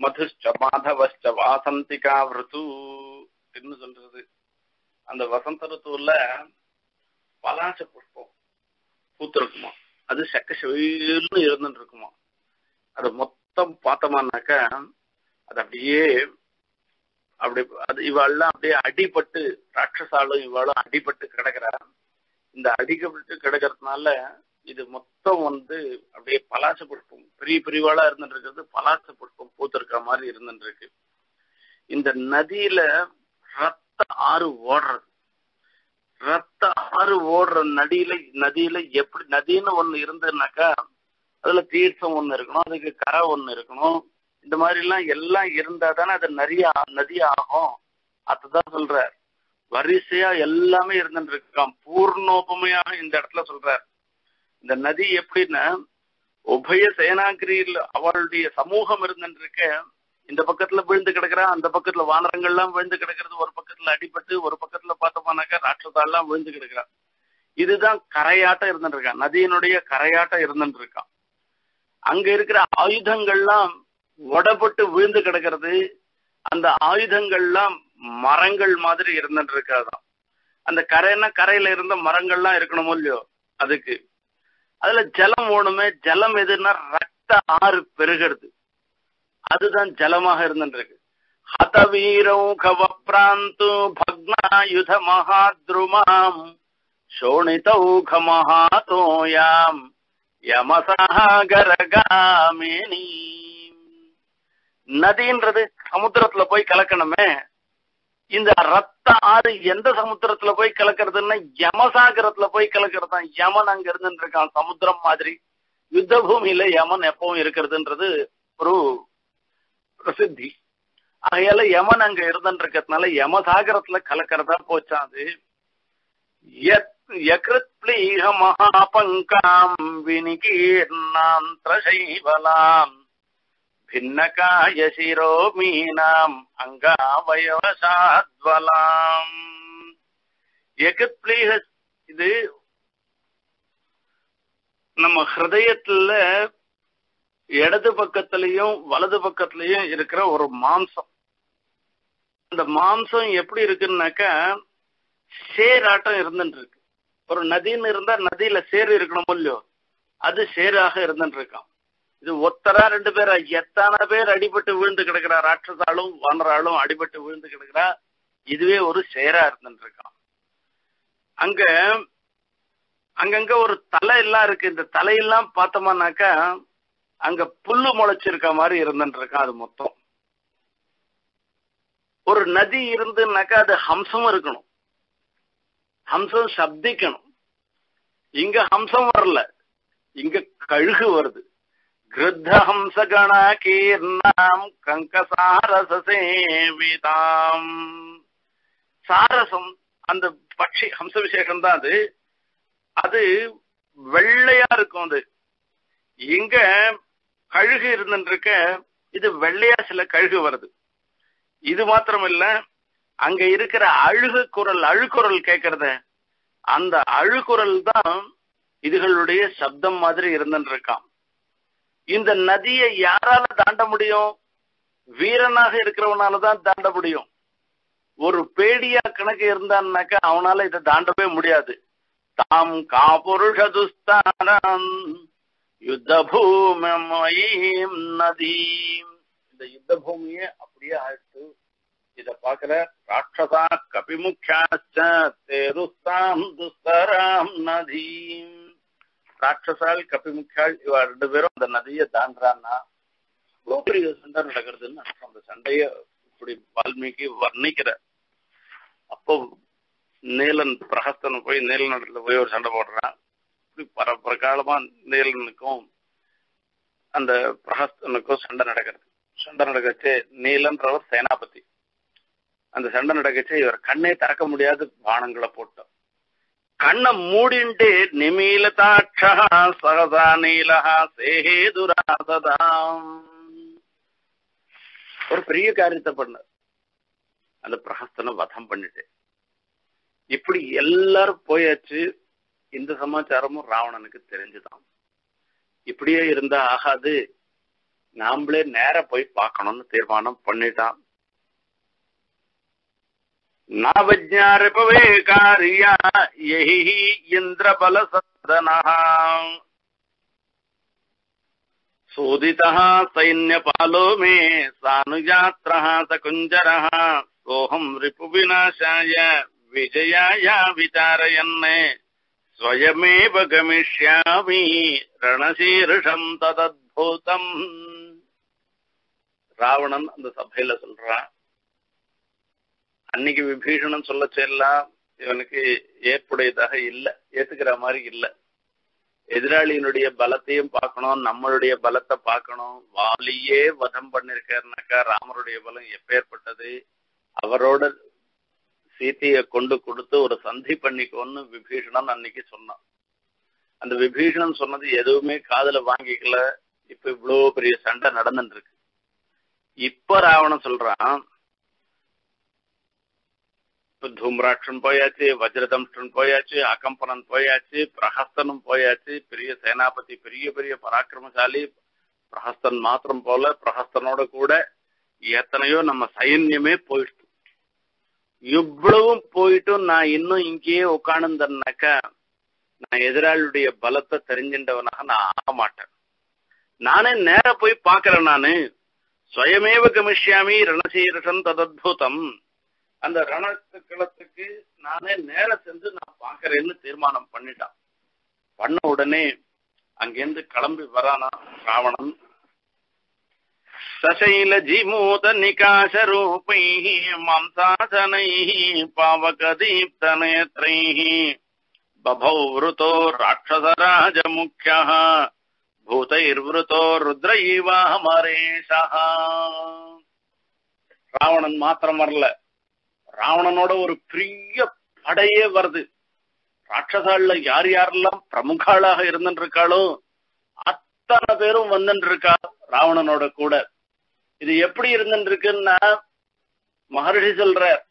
மதுஷ்ட மாதவஷ்ட வாசந்திகா விருத்து என்ன சொல்றது. அந்த வசந்த ருத்துவுல பலாச புஷ்பம் பூத்திருக்குமா? அது செக்க செவில்னு இருந்துட்டு இருக்குமா அது மொத்தம் பார்த்தோமானாக்க அது அப்படியே அப்படி அது இவாள்லாம் அப்படியே அடிபட்டு ராட்சசாலும் இவாளும் அடிபட்டு கிடக்குறா. இந்த அடிக்கப்பட்டு கிடக்கிறதுனால இது மொத்தம் வந்து அப்படியே பலாச புஷ்பம் பெரிய பிரிவாளா இருந்துட்டு இருக்கிறது பலாச புஷ்பம் பூத்திருக்க மாதிரி இருந்துட்டு இருக்கு இந்த நதியில ரத்த ஆறு ஓடுறது. ரத்த ஆறு ஓடுற நதியில நதியில எப்படி நதின்னு ஒண்ணு இருந்ததுனாக்கா அதுல தீர்த்தம் ஒண்ணு இருக்கணும் அதுக்கு கரை ஒண்ணு இருக்கணும். இந்த மாதிரி எல்லாம் எல்லாம் இருந்தா தானே அது நிறைய நதி ஆகும். அதுதான் சொல்றார். வரிசையா எல்லாமே இருந்துட்டு இருக்கான் பூர்ணோபமையாக இந்த இடத்துல சொல்றார். இந்த நதி எப்படின்னா உபய சேனாகிரியில் அவளுடைய சமூகம் இருந்துட்டு இந்த பக்கத்துல விழுந்து கிடக்குறா அந்த பக்கத்துல வானரங்கள்லாம் விழுந்து கிடக்கிறது ஒரு பக்கத்துல அடிபட்டு ஒரு பக்கத்துல பார்த்தோம்னாக்கா எல்லாம் விழுந்து கிடக்குறா. இதுதான் கரையாட்டம் இருந்துட்டு இருக்கான் நதியினுடைய கரையாட்டம் இருந்துட்டு இருக்கான் அங்க இருக்கிற ஆயுதங்கள்லாம் உடப்பட்டு விழுந்து கிடக்கிறது அந்த ஆயுதங்கள்லாம் மரங்கள் மாதிரி இருந்துட்டு இருக்காதான் அந்த கரைன்னா கரையில இருந்த மரங்கள்லாம் இருக்கணுமோ இல்லையோ அதுக்கு. அதுல ஜலம் ஓணுமே ஜலம் எதுன்னா ரத்த ஆறு பெருகிறது. அதுதான் ஜலமாக இருந்துருக்கு ஹத வீரம் கவப்ராந்து பக்னாயுத மகாத்ருமாம் சோணிதௌக மகாதோயாம் யமசாகரகாமினி நதின்றது சமுத்திரத்துல போய் கலக்கணுமே இந்த ரத்த ஆறு எந்த சமுத்திரத்துல போய் கலக்கிறதுன்னா யமசாகரத்துல போய் கலக்கிறது தான் யமன் அங்க இருந்துட்டு இருக்கான் சமுத்திரம் மாதிரி. யுத்த பூமியில யமன் எப்பவும் இருக்கிறதுன்றது ஒரு பிரசித்தி. ஆகையால யமன் அங்க இருந்துட்டு இருக்கிறதுனால யமசாகரத்துல கலக்கிறதா போச்சான் அது யக்ருத்லீக மகாபங்காம் வினிகீர்ணாந்திரசைவலாம் भिन्नकाय शिरो मीनाम् அங்காவயவசாத்வலாம் எகத்லீக இது நம்ம ஹிருதயத்துல இடது பக்கத்திலையும் வலது பக்கத்திலையும் இருக்கிற ஒரு மாம்சம் அந்த மாம்சம் எப்படி இருக்குன்னாக்கா சேராட்டம் இருந்துட்டு இருக்கு ஒரு நதின்னு இருந்தா நதியில சேர் இருக்கணும் இல்லையோ அது சேராக இருந்துட்டு இருக்கான் இது ஒத்தரா ரெண்டு பேரா? எத்தனை பேர் அடிபட்டு விழுந்து கிடக்குறா ராட்சசாலும் வானராலும் அடிபட்டு விழுந்து கிடக்குறா இதுவே ஒரு செயரா இருந்துருக்கான் அங்க அங்கங்க ஒரு தலை எல்லாம் இருக்கு. இந்த தலையெல்லாம் பார்த்தோம்னாக்கா அங்க புல்லு முளைச்சிருக்க மாதிரி இருந்துருக்கான் இருக்கான் அது மொத்தம். ஒரு நதி இருந்துனாக்கா அது ஹம்சம் இருக்கணும். ஹம்சம் சப்திக்கணும். இங்க ஹம்சம் வரல. இங்க கழுகு வருது. கிருத்த ஹம்ச கங்கசாரச சேவிதாம் சாரசம் அந்த பட்சி ஹம்ச விசேஷம் தான் அது. அது வெள்ளையா இருக்கும் அது. இங்க கழுகு இருந்துருக்க இது வெள்ளையா சில கழுகு வருது. இது மாத்திரம் இல்ல அங்க இருக்கிற அழுகு குரல் அழுக்குரல் கேட்கறத அந்த அழுக்குரல் தான் இதுகளுடைய சப்தம் மாதிரி இருந்துருக்கான் இந்த நதியை யாரால தாண்ட முடியும்? வீரனாக இருக்கிறவனாலதான் தாண்ட முடியும். ஒரு பேடியா கணக்கு இருந்தான்னாக்கா அவனால இதை தாண்டவே முடியாது. தாம் காபுருஷதுஸ்தானம் யுத்த பூமீம் நதீம் இந்த யுத்த பூமியை அப்படியே ஆயிடுச்சு. இத பாக்குற ராட்சசா கபிமுக்கியாச்ச தேருஸ்தாம் துஸ்தராம் நதீம் ராட்சசால் கபிமுக்கியாள் இவ ரெண்டு பேரும் அந்த நதியை தாண்டுறான்னா இவ்வளவு பெரிய சண்டை நடக்கிறதுன்னு அர்த்தம். அந்த சண்டைய இப்படி வால்மீகி வர்ணிக்கிற அப்போ நீலன் பிரகஸ்தனை போய் நீலநடத்துல போய் ஒரு சண்டை போடுறான். இப்படி பர பிரகாலமா நீலனுக்கும் அந்த பிரகஸ்தனுக்கும் சண்டை நடக்கிறது. சண்டை நடக்கச்சு நீலன்றவர் சேனாபதி. அந்த சண்டை நடக்கச்சு இவர் கண்ணே திறக்க முடியாது பானங்களை போட்டோம் கண்ணை மூடிண்டு நிமீலதாட்சா சகதா நீலகா சேதுராசதாம் ஒரு பெரிய காரியத்தை பண்ண அந்த பிரகஸ்தனை வதம் பண்ணிட்டு. இப்படி எல்லாரும் போயாச்சு. இந்த சமாச்சாரமும் ராவணனுக்கு தெரிஞ்சுதான். இப்படியே இருந்தா ஆகாது. நாமளே நேர போய் பார்க்கணும்னு தீர்மானம் பண்ணிட்டான். நவஜாரிபவே காரியா யஹி இந்திர பல சதனா சோதிதः सैन्यपालो मे सानुयात्रः सकुञ्जरः सोऽहम् रिपुविनाशाय विजयाय विचारयन् स्वयमेव गमिष्यामि ரணசீருஷம் ததத்பூதம் ராவணன் அந்த சபையில சொல்றான் அன்னைக்கு விபீஷணன் சொல்ல செல்லாம் இவனுக்கு ஏற்புடையதாக இல்ல ஏத்துக்கிற மாதிரி இல்ல. எதிராளியினுடைய பலத்தையும் பார்க்கணும் நம்மளுடைய பலத்தை பார்க்கணும். வாலியே வதம் பண்ணிருக்காருனாக்கா ராமருடைய பலம் எப்பேற்பட்டது? அவரோட சீத்தைய கொண்டு கொடுத்து ஒரு சந்தி பண்ணிக்கோன்னு விபீஷணன் அன்னைக்கு சொன்னான். அந்த விபீஷணன் சொன்னது எதுவுமே காதுல வாங்கிக்கல. இப்ப இவ்வளவு பெரிய சண்டை நடந்துட்டு இருக்கு. இப்ப ராவணன் சொல்றான் இப்ப தூம்ராட்சன் போயாச்சு வஜ்ரதம்ஷ்டன் போயாச்சு அகம்பனன் போயாச்சு பிரஹஸ்தனும் போயாச்சு பெரிய சேனாபதி பெரிய பெரிய பராக்கிரமசாலி பிரஹஸ்தன் மாத்திரம் போல பிரஹஸ்தனோட கூட எத்தனையோ நம்ம சைன்யமே போயிடுச்சு இவ்வளவும் போயிட்டும் நான் இன்னும் இங்கேயே உட்காந்துருந்தேன்னாக்கா நான் எதிராளியுடைய பலத்தை தெரிஞ்சின்றவனாக நான் ஆக மாட்டேன். நானே நேர போய் பாக்குறேன் நானு. சுயமேவ கமிஷ்யாமி ரணசீரசன் ததத்பூதம். அந்த ரணக்களத்துக்கு நானே நேர சென்று நான் பாக்குறேன்னு தீர்மானம் பண்ணிட்டான். பண்ண உடனே அங்கிருந்து கிளம்பி வரானா ராவணன். சசைல ஜிமூத நிகாச ரூபை மாம்சாசனை பாவக தீப்த நேத்ரை பபௌ விருத்தோ ராட்சசராஜ முக்கிய பூதைர்விருத்தோ ருத்ர இவாமரேஷா ராவணன் மாத்திரம் வரல. ராவணனோட ஒரு பெரிய படையே வருது. ராட்சசால யார் யாரெல்லாம் பிரமுகாளாக இருந்துட்டு இருக்காளோ அத்தனை பேரும் வந்துட்டு இருக்கா ராவணனோட கூட. இது எப்படி இருந்துட்டு இருக்குன்னா மகர்ஷி சொல்ற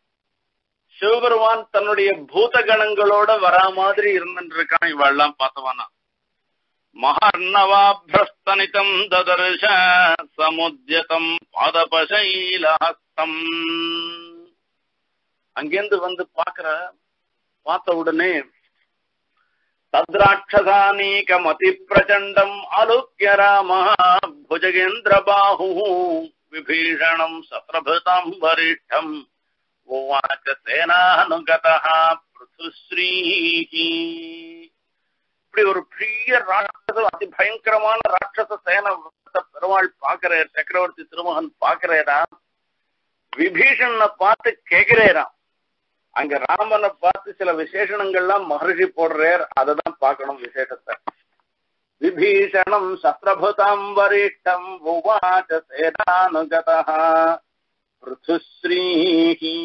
சிவபெருமான் தன்னுடைய பூத கணங்களோட வரா மாதிரி இருந்துட்டு இருக்கான் இவெல்லாம் பார்த்தவானா. மகர்ணவாபிரஸ்தனிதம் ததர்ஷ சமுத்தியதம் பாதபசைலஹஸ்தம். அங்கேருந்து வந்து பாக்குற பார்த்த உடனே தத்ராட்சசானீகமதி பிரச்சண்டம் அலுக்கிய ராமா புஜகேந்திர பாஹு விபீஷணம் சத்ரபதாம் வரிஷ்டம் உவாச்ச சேனானுகதா பிருதுஸ்ரீஹி இப்படி ஒரு பெரிய ராட்சச அதி பயங்கரமான ராட்சச சேன பெருமாள் பாக்குற சக்கரவர்த்தி திருமகன் பாக்குறேடா விபீஷணனை பார்த்து கேக்குறேராம் அங்க ராமனை பார்த்து சில விசேஷணங்கள்லாம் மகர்ஷி போடுறார். அதை தான் பார்க்கணும் விசேஷத்தை. விபீஷணம் சத்ரபுதாம் வரிஷ்டம் உவாச்ச சேனானுகதா பிருத்துஸ்ரீஹி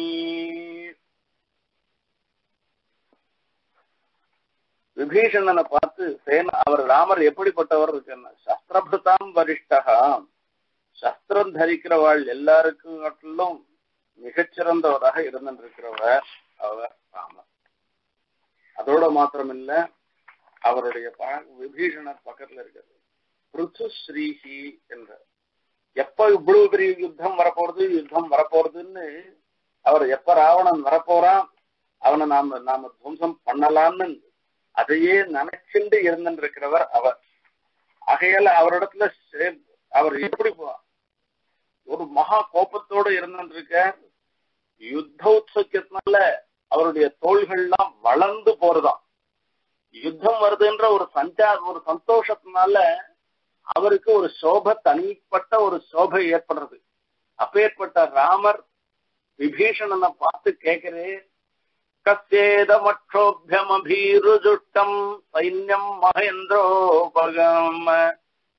விபீஷணனை பார்த்து சேன அவர் ராமர் எப்படிப்பட்டவர் இருக்குன்னு சஸ்திரபிருதாம் வரிஷ்டகா சஸ்திரம் தரிக்கிறவாள் எல்லாருக்கும் மிகச்சிறந்தவராக இருந்திருக்கிறவர். அவர் ராமர் அதோட மாத்திரமில்ல அவருடைய விபீஷணர் பக்கத்துல இருக்கிறது பிருத்து ஸ்ரீஹி என்ற எப்ப இவ்வளவு பெரிய யுத்தம் வரப்போறது யுத்தம் வரப்போறதுன்னு அவர் எப்ப ராவணன் வரப்போறான் அவனை நாம நாம துவம்சம் பண்ணலாம்னு அதையே நினைச்சுண்டு இருந்திருக்கிறவர் அவர். ஆகையால அவரிடத்துல அவர் எப்படி ஒரு மகா கோபத்தோடு இருந்திருக்கார் யுத்த உற்சக்கத்தினால அவருடைய தோள்கள்லாம் வளர்ந்து போறதாம். யுத்தம் வருதுன்ற ஒரு சஞ்சா ஒரு சந்தோஷத்தினால அவருக்கு ஒரு சோபை தனிப்பட்ட ஒரு சோபை ஏற்படுறது. அப்பேற்பட்ட ராமர் விபீஷணனை பார்த்து கேட்கிறேன் கஸ்யேதமற்றோபியமபீருஜுஷ்டம் சைன்யம் மகேந்திரோபகம்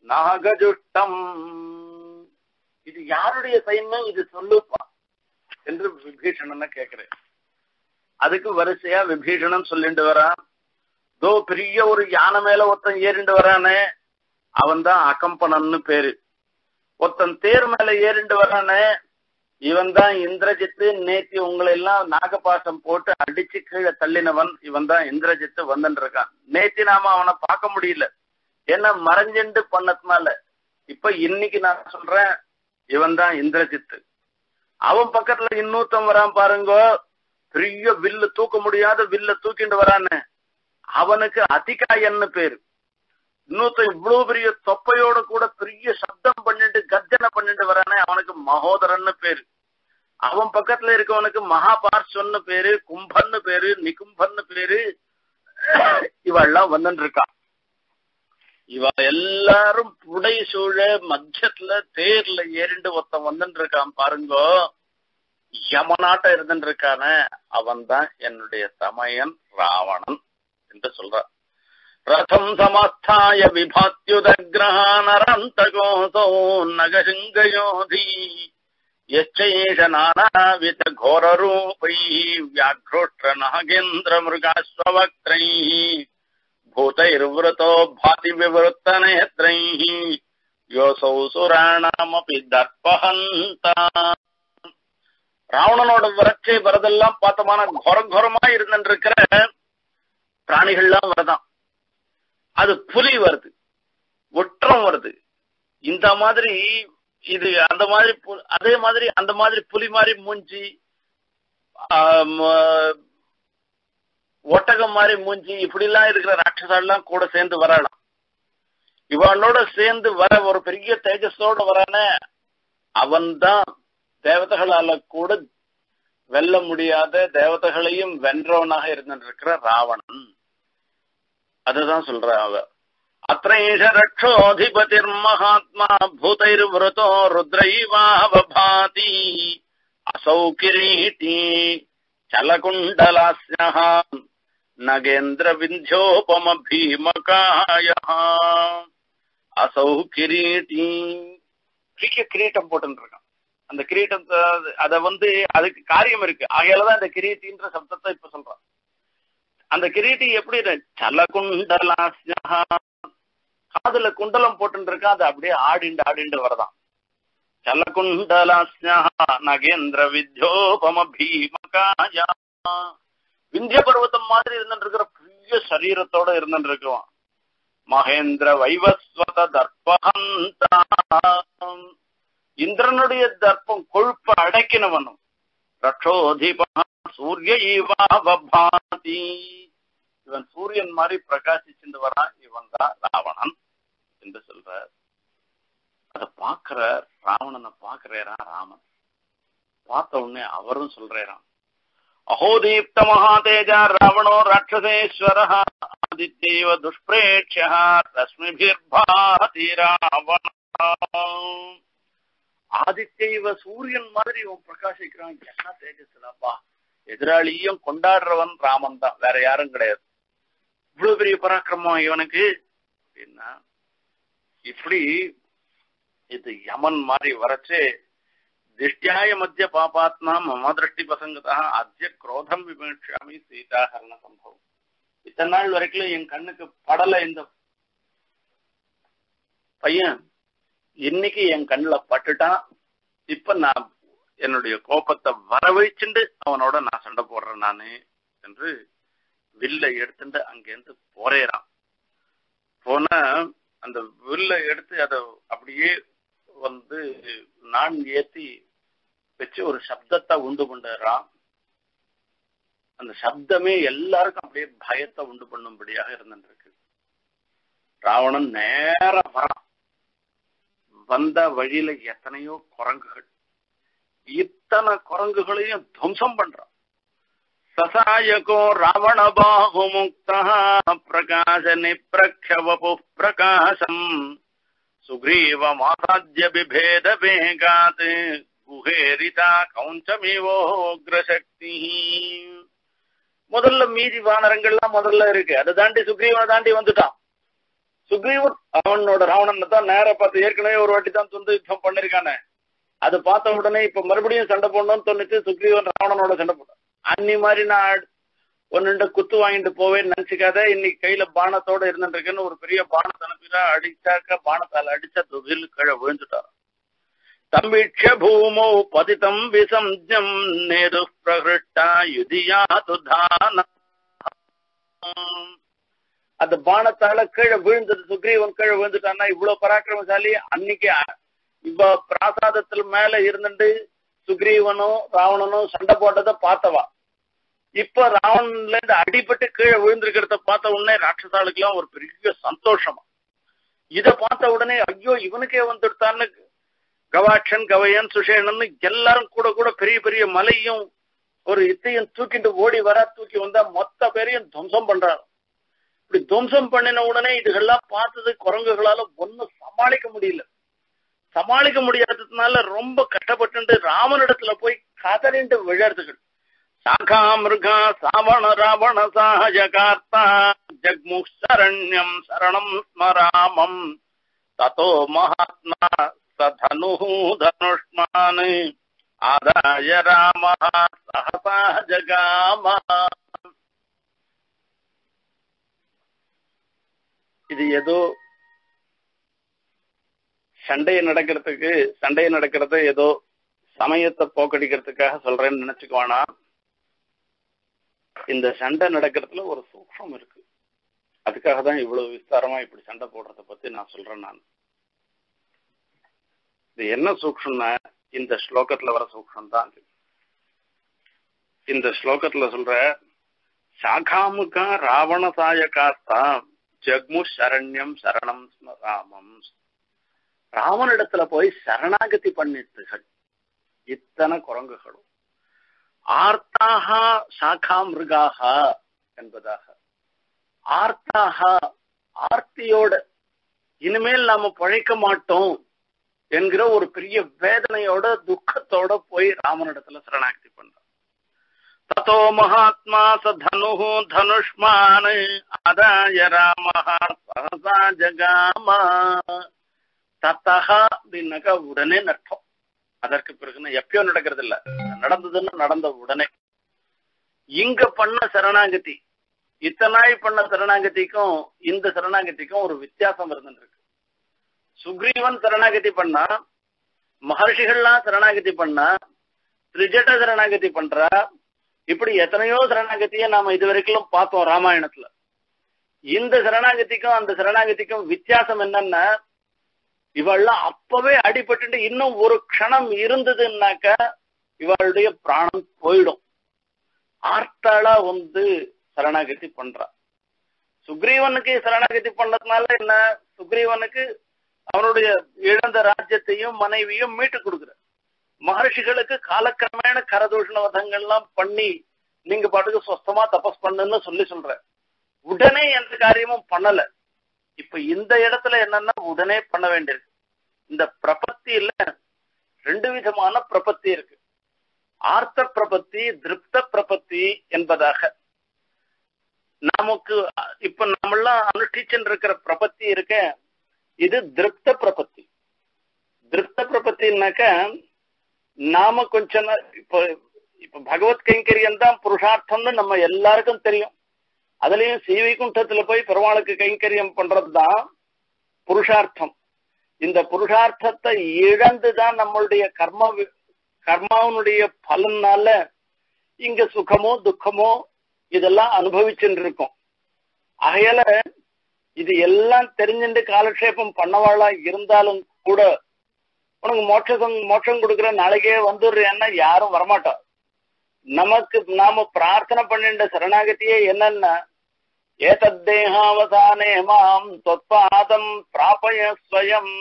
நாகஜுஷ்டம் இது யாருடைய சைன்யம்? இது சொல்லுப்பா. என்று விபீஷணனை கேட்கிறேன். அதுக்கு வரிசையா விபீஷணன் சொல்லிட்டு வரான். தோ பெரிய ஒரு யானை மேல ஒருத்தன் ஏறிண்டு வரானே அவன் தான் அகம்பனன்னு பேரு. ஒருத்தன் தேர் மேல ஏறிண்டு வரானே இவன் தான் இந்திரஜித்து நேத்தி உங்களை எல்லாம் நாகபாசம் போட்டு அடிச்சு கீழே தள்ளினவன் இவன் தான் இந்திரஜித்து வந்துட்டு இருக்கான். நேத்தி நாம அவனை பார்க்க முடியல. ஏன்னா மறைஞ்சுண்டு பண்ணதுனால. இப்ப இன்னைக்கு நான் சொல்றேன் இவன் தான் இந்திரஜித்து. அவன் பக்கத்துல இன்னொருத்தன் வரான் பாருங்க. பெரிய வில்லு தூக்க முடியாத வில்ல தூக்கிட்டு வரான்னு. அவனுக்கு அதிகாயன்னு பேரு. இன்னொருத்தன் இவ்வளவு பெரிய தொப்பையோட கூட பெரிய சப்தம் பண்ணிட்டு கர்ஜனை பண்ணிட்டு வரானே அவனுக்கு மகோதரன்னு பேரு. அவன் பக்கத்துல இருக்கவனுக்கு மகாபார்ஸ்வன்னு பேரு கும்பன்னு பேரு நிகும்பன்னு பேரு. இவெல்லாம் வந்துட்டு இருக்கான். இவ எல்லாரும் புடை சூழ மத்தியத்துல தேர்ல ஏறிண்டு ஒருத்தன் வந்துட்டு இருக்கான் பாருங்கோ. யமனாட்ட இருந்துட்டு இருக்கான அவன் தான் என்னுடைய தமையன் ராவணன் என்று சொல்றான். ரதம் சமஸ்தாய விபாத்யுதகிரகானரந்தகோசோ நகசிங்கயோதி யச்சேஷ நானாவித கோரரூபை வியாக்ரோஷ்ட நாகேந்திர மிருகாஸ்வக்திரை பூதைர்விருத்தோ பாதி விவருத்த யோசௌ சுராணாமபி தர்பஹந்தா ராவணனோட விரட்சை வரதெல்லாம் பார்த்தமான கொர கொரமா இருந்துருக்கிற பிராணிகள்லாம் வரதான். அது புலி வருது. ஒற்றம் வருது. இந்த மாதிரி இது அந்த மாதிரி அதே மாதிரி அந்த மாதிரி புலி மாதிரி மூஞ்சி ஒட்டகம் மாதிரி மூஞ்சி இப்படி எல்லாம் இருக்கிற ராட்சசாலாம் கூட சேர்ந்து வரலாம். இவாளோட சேர்ந்து வர ஒரு பெரிய தேஜஸோட வரான அவன்தான் தேவதைகளால கூட வெல்ல முடியாத தேவதைகளையும் வென்றவனாக இருந்திருக்கிற ராவணன். அதுதான் சொல்ற அவ. அத்ரேஷ ரக்ஷோதிபதிர் மகாத்மா பூதைர் விரதோ ருத்ரைவாவபாதி அசௌ கிரீட்டி சலகுண்டலாஸ்யः நகேந்திர விந்தியோபம பீமகாய அசௌ கிரீட்டி கிரிக்க கிரீட்டம் போட்டுருக்கான் அந்த கிரீட்டத்தை அத வந்து அதுக்கு காரியம் இருக்கு. ஆகையாலதான் அந்த கிரீட்டின்ற சப்தத்தை இப்ப சொல்றான். அந்த கிரீட்டி எப்படி சலகுண்டலாஸ்யா காதுல குண்டலம் போட்டுருக்கா அது அப்படியே ஆடிண்டு ஆடிண்டு வரதான். சலகுண்டலாஸ்யா நகேந்திர வித்யோபம பீமகாயா விந்திய பர்வதம் மாதிரி இருந்துருக்கிற இருக்கிற பெரிய சரீரத்தோட இருந்துருக்குவான் மகேந்திர வைவஸ்வத தர்பகந்தா இந்திரனுடைய தர்ப்பம் கொழுப்ப அடக்கினவனும். ரட்சோதிபா சூரிய ஈவாபாதி இவன் சூரியன் மாதிரி பிரகாசிச்சுட்டு வரான் இவன் தான் ராவணன் என்று சொல்றார். அதை பாக்குற ராவணனை பாக்குறேரா ராமன். பார்த்த உடனே அவரும் சொல்றேராம் அஹோதீப்த மகாதேஜா ரவணோ ராட்சசேஸ்வர ஆதித்யவ துஷ்பிரேட்சிய ரஸ்மிபிர்பாதி ராவண ஆதித்யவ சூரியன் மாதிரி இவன் பிரகாசிக்கிறான். என்ன தேஜஸ்லப்பா எதிராளியும் கொண்டாடுறவன் ராமன் தான் வேற யாரும் கிடையாது. இவ்வளவு பெரிய பராக்கிரமம் இவனுக்கு? அப்படின்னா இப்படி இது யமன் மாதிரி வரைச்சு திஷ்டியாய மத்திய பாபாத்மா மம திருஷ்டி பசங்கதா அத்திய குரோதம் விமர்சாமி சீதாஹரண சம்பவம் இத்தனை நாள் வரைக்கும் என் கண்ணுக்கு படல இந்த பையன் இன்னைக்கு என் கண்ணுல பட்டுட்டான். இப்ப நான் என்னுடைய கோபத்தை வரவழைச்சுண்டு அவனோட நான் சண்டை போடுறேன் நானு என்று வில்ல எடுத்துட்டு அங்கேருந்து போறேறான். போன அந்த வில்ல எடுத்து அதை அப்படியே வந்து நான் ஏத்தி வச்சு ஒரு சப்தத்தை உண்டு பண்ணுறான் அந்த சப்தமே எல்லாருக்கும் அப்படியே பயத்தை உண்டு பண்ணும்படியாக இருந்துருக்கு ராவணன் நேர வரான். வந்த வழியில எத்தனையோ குரங்குகள் இத்தனை குரங்குகளையும் துவம்சம் பண்றான். சசாயகோ ராவண பாகுமுக்தா பிரகாச நிப்ரக்ஷவபு பிரகாசம். சுக்ரீவமாசாத்திய பிபேத வேகாத் குஹேரிதா கௌஞ்சமிவோக்ரசக்தி முதல்ல மீதி வானரங்கள்லாம் முதல்ல இருக்கு. அதை தாண்டி சுக்ரீவனை தாண்டி வந்துட்டான். சுக்ரீவன் அவனோட ராவணனை தான் நேர பார்த்து ஏற்கனவே ஒரு வாட்டி தான் துந்து யுத்தம் பண்ணிருக்கானே. அது பார்த்த உடனே இப்ப மறுபடியும் சண்டை போடணும்னு தோணுச்சு சுக்ரீவன் ராவணனோட சண்டை போட்டான். அன்னி மாதிரி நான் ஒன்னு குத்து வாங்கிட்டு போவேன்னு நினைச்சுக்காத. இன்னைக்கு கையில பானத்தோட இருந்துருக்குன்னு ஒரு பெரிய பானத்தை அனுப்பிடா அடிச்சாக்க பானத்தால அடிச்சா துகில் கீழே விழுந்துட்டார் தம்பிட்ச பூமோ பதிதம் விசம்ஜம் நேரு பிரகிருஷ்டா யுதியா துதான அந்த பானத்தால கீழே விழுந்தது சுக்ரீவன் கீழே விழுந்துட்டான்னா இவ்வளவு பராக்கிரமசாலி? அன்னைக்கு இவ பிராசாதத்தில் மேல இருந்துட்டு சுக்ரீவனும் ராவணனும் சண்டை போட்டதை பார்த்தவா? இப்ப ராவணன்ல இருந்து அடிபட்டு கீழே விழுந்திருக்கிறத பார்த்த உடனே ராட்சசாளுக்கு எல்லாம் ஒரு பெரிய சந்தோஷமா. இத பார்த்த உடனே ஐயோ இவனுக்கே வந்துடுத்தான்னு கவாட்சன் கவையன் சுஷேணன் எல்லாரும் கூட கூட பெரிய பெரிய மலையும் ஒரு இத்தையும் தூக்கிட்டு ஓடி வர தூக்கி வந்தா மொத்த பேரையும் துவம்சம் பண்றாரு. இப்படி துவம்சம் பண்ணின உடனே இதுகெல்லாம் பார்த்தது குரங்குகளால ஒன்னும் சமாளிக்க முடியல. சமாளிக்க முடியாததுனால ரொம்ப கஷ்டப்பட்டு ராமனிடத்துல போய் கதறிண்டு விழறதுகள். சாகா மிருகா சாவண ராவண சாயகார்த்தா ஜக்மு சரண்யம் சரணம் ஸ்மராமம் ததோ மகாத்மா சதனு தனுஷ்மான் ஆதாய ராம சகசா ஜகாம இது ஏதோ சண்டையை நடக்கிறதுக்கு சண்டையை நடக்கிறது ஏதோ சமயத்தை போக்கடிக்கிறதுக்காக சொல்றேன்னு நினைச்சுக்குவானா? இந்த சண்டை நடக்கிறதுல ஒரு சூக்ஷம் இருக்கு. அதுக்காக தான் இவ்வளவு விஸ்தாரமா இப்படி சண்டை போடுறத பத்தி நான் சொல்றேன் நான். இது என்ன சூக்ஷம்னா இந்த ஸ்லோகத்துல வர சூக்ஷம் தான் இந்த ஸ்லோகத்துல சொல்ற சாகாமுகா ராவண சாயகாஸ்தா ஜக்மு சரண்யம் சரணம் ராமம். ராமனிடத்துல போய் சரணாகதி பண்ணிட்டுகள் இத்தனை குரங்குகளும். ஆர்த்தாக சாக்கா மிருகாக என்பதாக. ஆர்த்தாக ஆர்த்தியோட இனிமேல் நாம பழைக்க மாட்டோம் என்கிற ஒரு பெரிய வேதனையோட துக்கத்தோட போய் ராமனிடத்துல சரணாகதி பண்றான் தத்தோ மகாத்மா ச தனு தனுஷ்மான் அதாய ராம சகசா ஜகாமா. தத்தகா அப்படின்னாக்கா உடனே நட்டம் அதற்கு பிறகுன்னு எப்பயோ நடக்கிறது இல்ல நடந்ததுன்னு நடந்த உடனே. இங்க பண்ண சரணாகதி இத்தனாய் பண்ண சரணாகதிக்கும் இந்த சரணாகதிக்கும் ஒரு வித்தியாசம் இருந்துருக்கு சுக்ரீவன் சரணாகதி பண்ணா மகர்ஷிகள்லாம் சரணாகதி பண்ணா திரிஜட சரணாகதி பண்றா. இப்படி எத்தனையோ சரணாகதியை நாம இது வரைக்கும் பார்த்தோம் ராமாயணத்துல. இந்த சரணாகதிக்கும் அந்த சரணாகதிக்கும் வித்தியாசம் என்னன்னா இவள்லாம் அப்பவே அடிபட்டு இன்னும் ஒரு க்ஷணம் இருந்ததுன்னாக்க இவளுடைய பிராணம் போயிடும். ஆர்த்தாளா வந்து சரணாகதி பண்றா. சுக்ரீவனுக்கு சரணாகதி பண்ணதுனால என்ன? சுக்ரீவனுக்கு அவனுடைய இழந்த ராஜ்யத்தையும் மனைவியும் மீட்டு கொடுக்குற மகர்ஷிகளுக்கு காலக்கிரமேண கரதூஷண வதங்கள்லாம் பண்ணி நீங்க பாட்டுக்கு சொஸ்தமா தபஸ் பண்ணுன்னு சொல்லி சொல்ற உடனே எந்த காரியமும் பண்ணல. இப்ப இந்த இடத்துல என்னன்னா உடனே பண்ண வேண்டியிருக்கு. இந்த பிரபத்தியில ரெண்டு விதமான பிரபத்தி இருக்கு. ஆர்த்த பிரபத்தி திருப்த பிரபத்தி என்பதாக. நமக்கு இப்ப நம்மளாம் அனுஷ்டிச்சுட்டு இருக்கிற பிரபத்தி இருக்க இது திருப்த பிரபத்தி. திருப்த பிரபத்தின்னாக்க நாம கொஞ்சம் இப்போ இப்ப பகவத் கைங்கரியம் தான் புருஷார்த்தம்னு நம்ம எல்லாருக்கும் தெரியும். அதுலயும் சீவைகுண்டத்துல போய் பெருமாளுக்கு கைங்கரியம் பண்றதுதான் புருஷார்த்தம். இந்த புருஷார்த்தத்தை இழந்துதான் நம்மளுடைய கர்ம கர்மாவனுடைய பலனால இங்க சுகமோ துக்கமோ இதெல்லாம் அனுபவிச்சுட்டு இருக்கோம் ஆகையால இது எல்லாம் தெரிஞ்சுட்டு காலக்ஷேபம் பண்ணவாளா இருந்தாலும் கூட உனக்கு மோட்சம் மோட்சம் கொடுக்குற நாளைக்கே வந்துடுறேன்னா யாரும் வரமாட்டோம். நமக்கு நாம பிரார்த்தனை பண்ணிட்ட சரணாகதியே என்னன்னா ஏதத்தேகாவசானே மாம் தொத்பாதம் பிராபய ஸ்வயம்.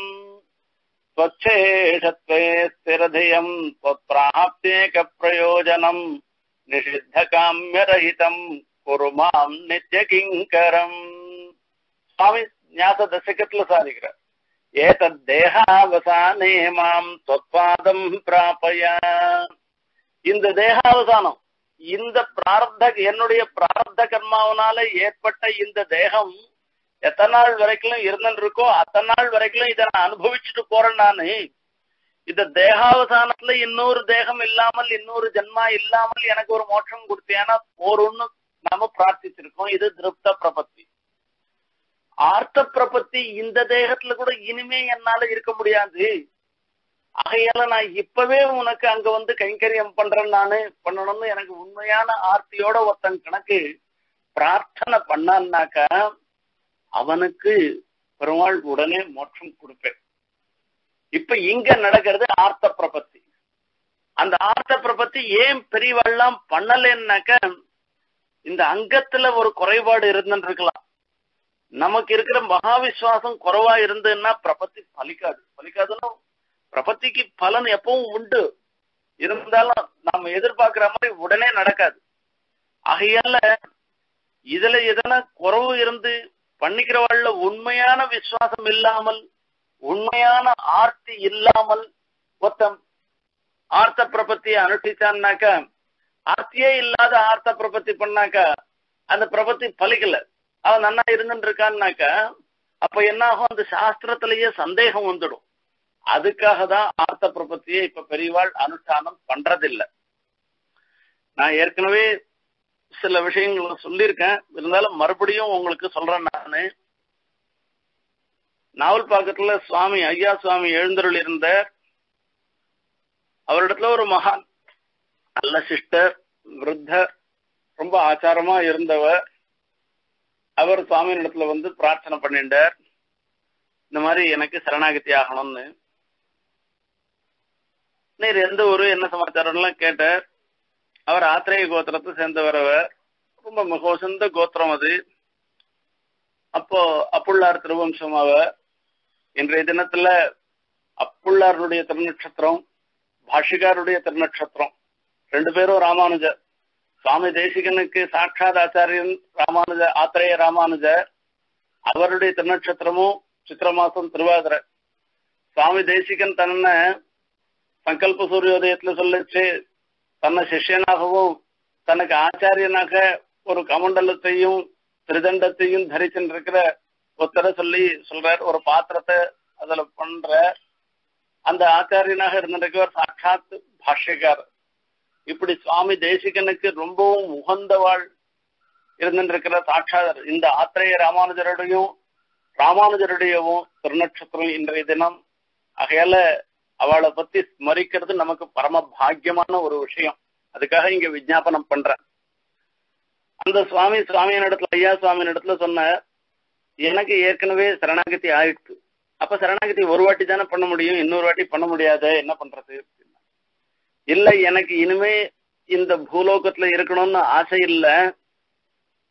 ஸ்வச்சேஷத்வே ஸ்திரதியம் தொத்பிராப்தேக பிரயோஜனம். நிஷித்த காமியரஹிதம் குருமாம் நித்திய கிங்கரம் சுவாமி ஞாச தசகத்துல சாதிக்கிறார். ஏதத் தேகாவசானே மாம் தொத்பாதம் பிராபய. இந்த தேகாவதானம் இந்த பிரார்த்த என்னுடைய பிரார்த்த கர்மாவனால ஏற்பட்ட இந்த தேகம் எத்தனை நாள் வரைக்கும் இருந்துட்டு இருக்கோ அத்தனை நாள் வரைக்கும் இதை நான் அனுபவிச்சுட்டு போறேன் நானு. இந்த தேகாவசானத்துல இன்னொரு தேகம் இல்லாமல் இன்னொரு ஜென்மா இல்லாமல் எனக்கு ஒரு மோட்சம் கொடுத்தியானா போரும்னு நாம பிரார்த்திச்சிருக்கோம். இது திருப்த பிரபத்தி. ஆர்த்த பிரபத்தி இந்த தேகத்துல கூட இனிமே என்னால இருக்க முடியாது. ஆகையால நான் இப்பவே உனக்கு அங்க வந்து கைங்கரியம் பண்றேன் நானு பண்ணணும்னு எனக்கு உண்மையான ஆர்த்தியோட ஒருத்தன் கணக்கு பிரார்த்தனை பண்ணான்னாக்கா அவனுக்கு பெருமாள் உடனே மோட்சம் கொடுப்பேன். இப்ப இங்க நடக்கிறது ஆர்த்த பிரபத்தி. அந்த ஆர்த்த பிரபத்தி ஏன் பெரியவாள்லாம் பண்ணலன்னாக்க இந்த அங்கத்துல ஒரு குறைபாடு இருந்துன்னு இருக்கலாம் நமக்கு இருக்கிற மகாவிஸ்வாசம் குறைவா இருந்ததுன்னா பிரபத்தி பலிக்காது. பலிக்காதுன்னா பிரபத்திக்கு பலன் எப்பவும் உண்டு. இருந்தாலும் நம்ம எதிர்பார்க்கிற மாதிரி உடனே நடக்காது. ஆகையால இதுல எதனா குறவு இருந்து பண்ணிக்கிறவாள்ல உண்மையான விசுவாசம் இல்லாமல் உண்மையான ஆர்த்தி இல்லாமல் ஒருத்தன் ஆர்த்த பிரபத்தியை அனுஷ்டிச்சான்னாக்க ஆர்த்தியே இல்லாத ஆர்த்த பிரபத்தி பண்ணாக்க அந்த பிரபத்தி பலிக்கல. அவன் நன்னா இருந்துட்டு இருக்கான்னாக்க அப்ப என்ன ஆகும் அந்த சாஸ்திரத்திலேயே சந்தேகம் வந்துடும். அதுக்காக தான் ஆர்த்த பிரபத்தியை இப்ப பெரியவாள் அனுஷ்டானம் பண்றதில்லை. நான் ஏற்கனவே சில விஷயங்களை சொல்லியிருக்கேன். இருந்தாலும் மறுபடியும் உங்களுக்கு சொல்றேன் நானு. நாவல் பாக்கத்துல சுவாமி ஐயா சுவாமி எழுந்தருள் இருந்த அவரிடத்துல ஒரு மகான் நல்ல சிஸ்டர் விருத்த ரொம்ப ஆச்சாரமா இருந்தவர். அவர் சுவாமியின் இடத்துல வந்து பிரார்த்தனை பண்ணிட்டார். இந்த மாதிரி எனக்கு சரணாகதி ஆகணும்னு. நீர் எந்த ஊரு என்ன சமாச்சாரம்லாம் கேட்டார். அவர் ஆத்திரேய கோத்திரத்தை சேர்ந்தவரவர். ரொம்ப ரொம்ப மிகோசந்த கோத்திரம் அது. அப்போ அப்புள்ளார் திருவம்சம் அவர். இன்றைய தினத்துல அப்புள்ளாருடைய திருநட்சத்திரம் பாஷிகாருடைய திருநட்சத்திரம் ரெண்டு பேரும் ராமானுஜர். சுவாமி தேசிகனுக்கு சாட்சாத் ஆச்சாரியன் ராமானுஜ ஆத்திரேய ராமானுஜர். அவருடைய திருநட்சத்திரமும் சித்திர மாசம் திருவாதிரை. சுவாமி தேசிகன் தன்னை சங்கல்ப சூரியோதயத்துல சொல்லிச்சு தன்னை சிஷ்யனாகவும் தனக்கு ஆச்சாரியனாக ஒரு கமண்டலத்தையும் திருதண்டத்தையும் தரிச்சுருக்கிற ஒருத்தர சொல்லி சொல்றார். ஒரு பாத்திரத்தை அதுல பண்ற அந்த ஆச்சாரியனாக இருந்திருக்கவர் சாட்சாத் பாஷ்யக்கார். இப்படி சுவாமி தேசிகனுக்கு ரொம்பவும் உகந்தவாள் இருந்திருக்கிற சாட்சாதர். இந்த ஆத்திரேய ராமானுஜருடையும் ராமானுஜருடையவும் திருநட்சத்திரம் இன்றைய தினம். ஆகையால அவளை பத்தி ஸ்மரிக்கிறது நமக்கு பரம பாக்கியமான ஒரு விஷயம். அதுக்காக இங்க விஜாபனம் பண்றேன். அந்த சுவாமி சுவாமியின் இடத்துல ஐயா சுவாமியின் இடத்துல சொன்ன எனக்கு ஏற்கனவே சரணாகதி ஆயிடுச்சு அப்ப சரணாகதி ஒரு வாட்டி தானே பண்ண முடியும் இன்னொரு வாட்டி பண்ண முடியாத என்ன பண்றது? இல்ல எனக்கு இனிமே இந்த பூலோகத்துல இருக்கணும்னு ஆசை இல்ல.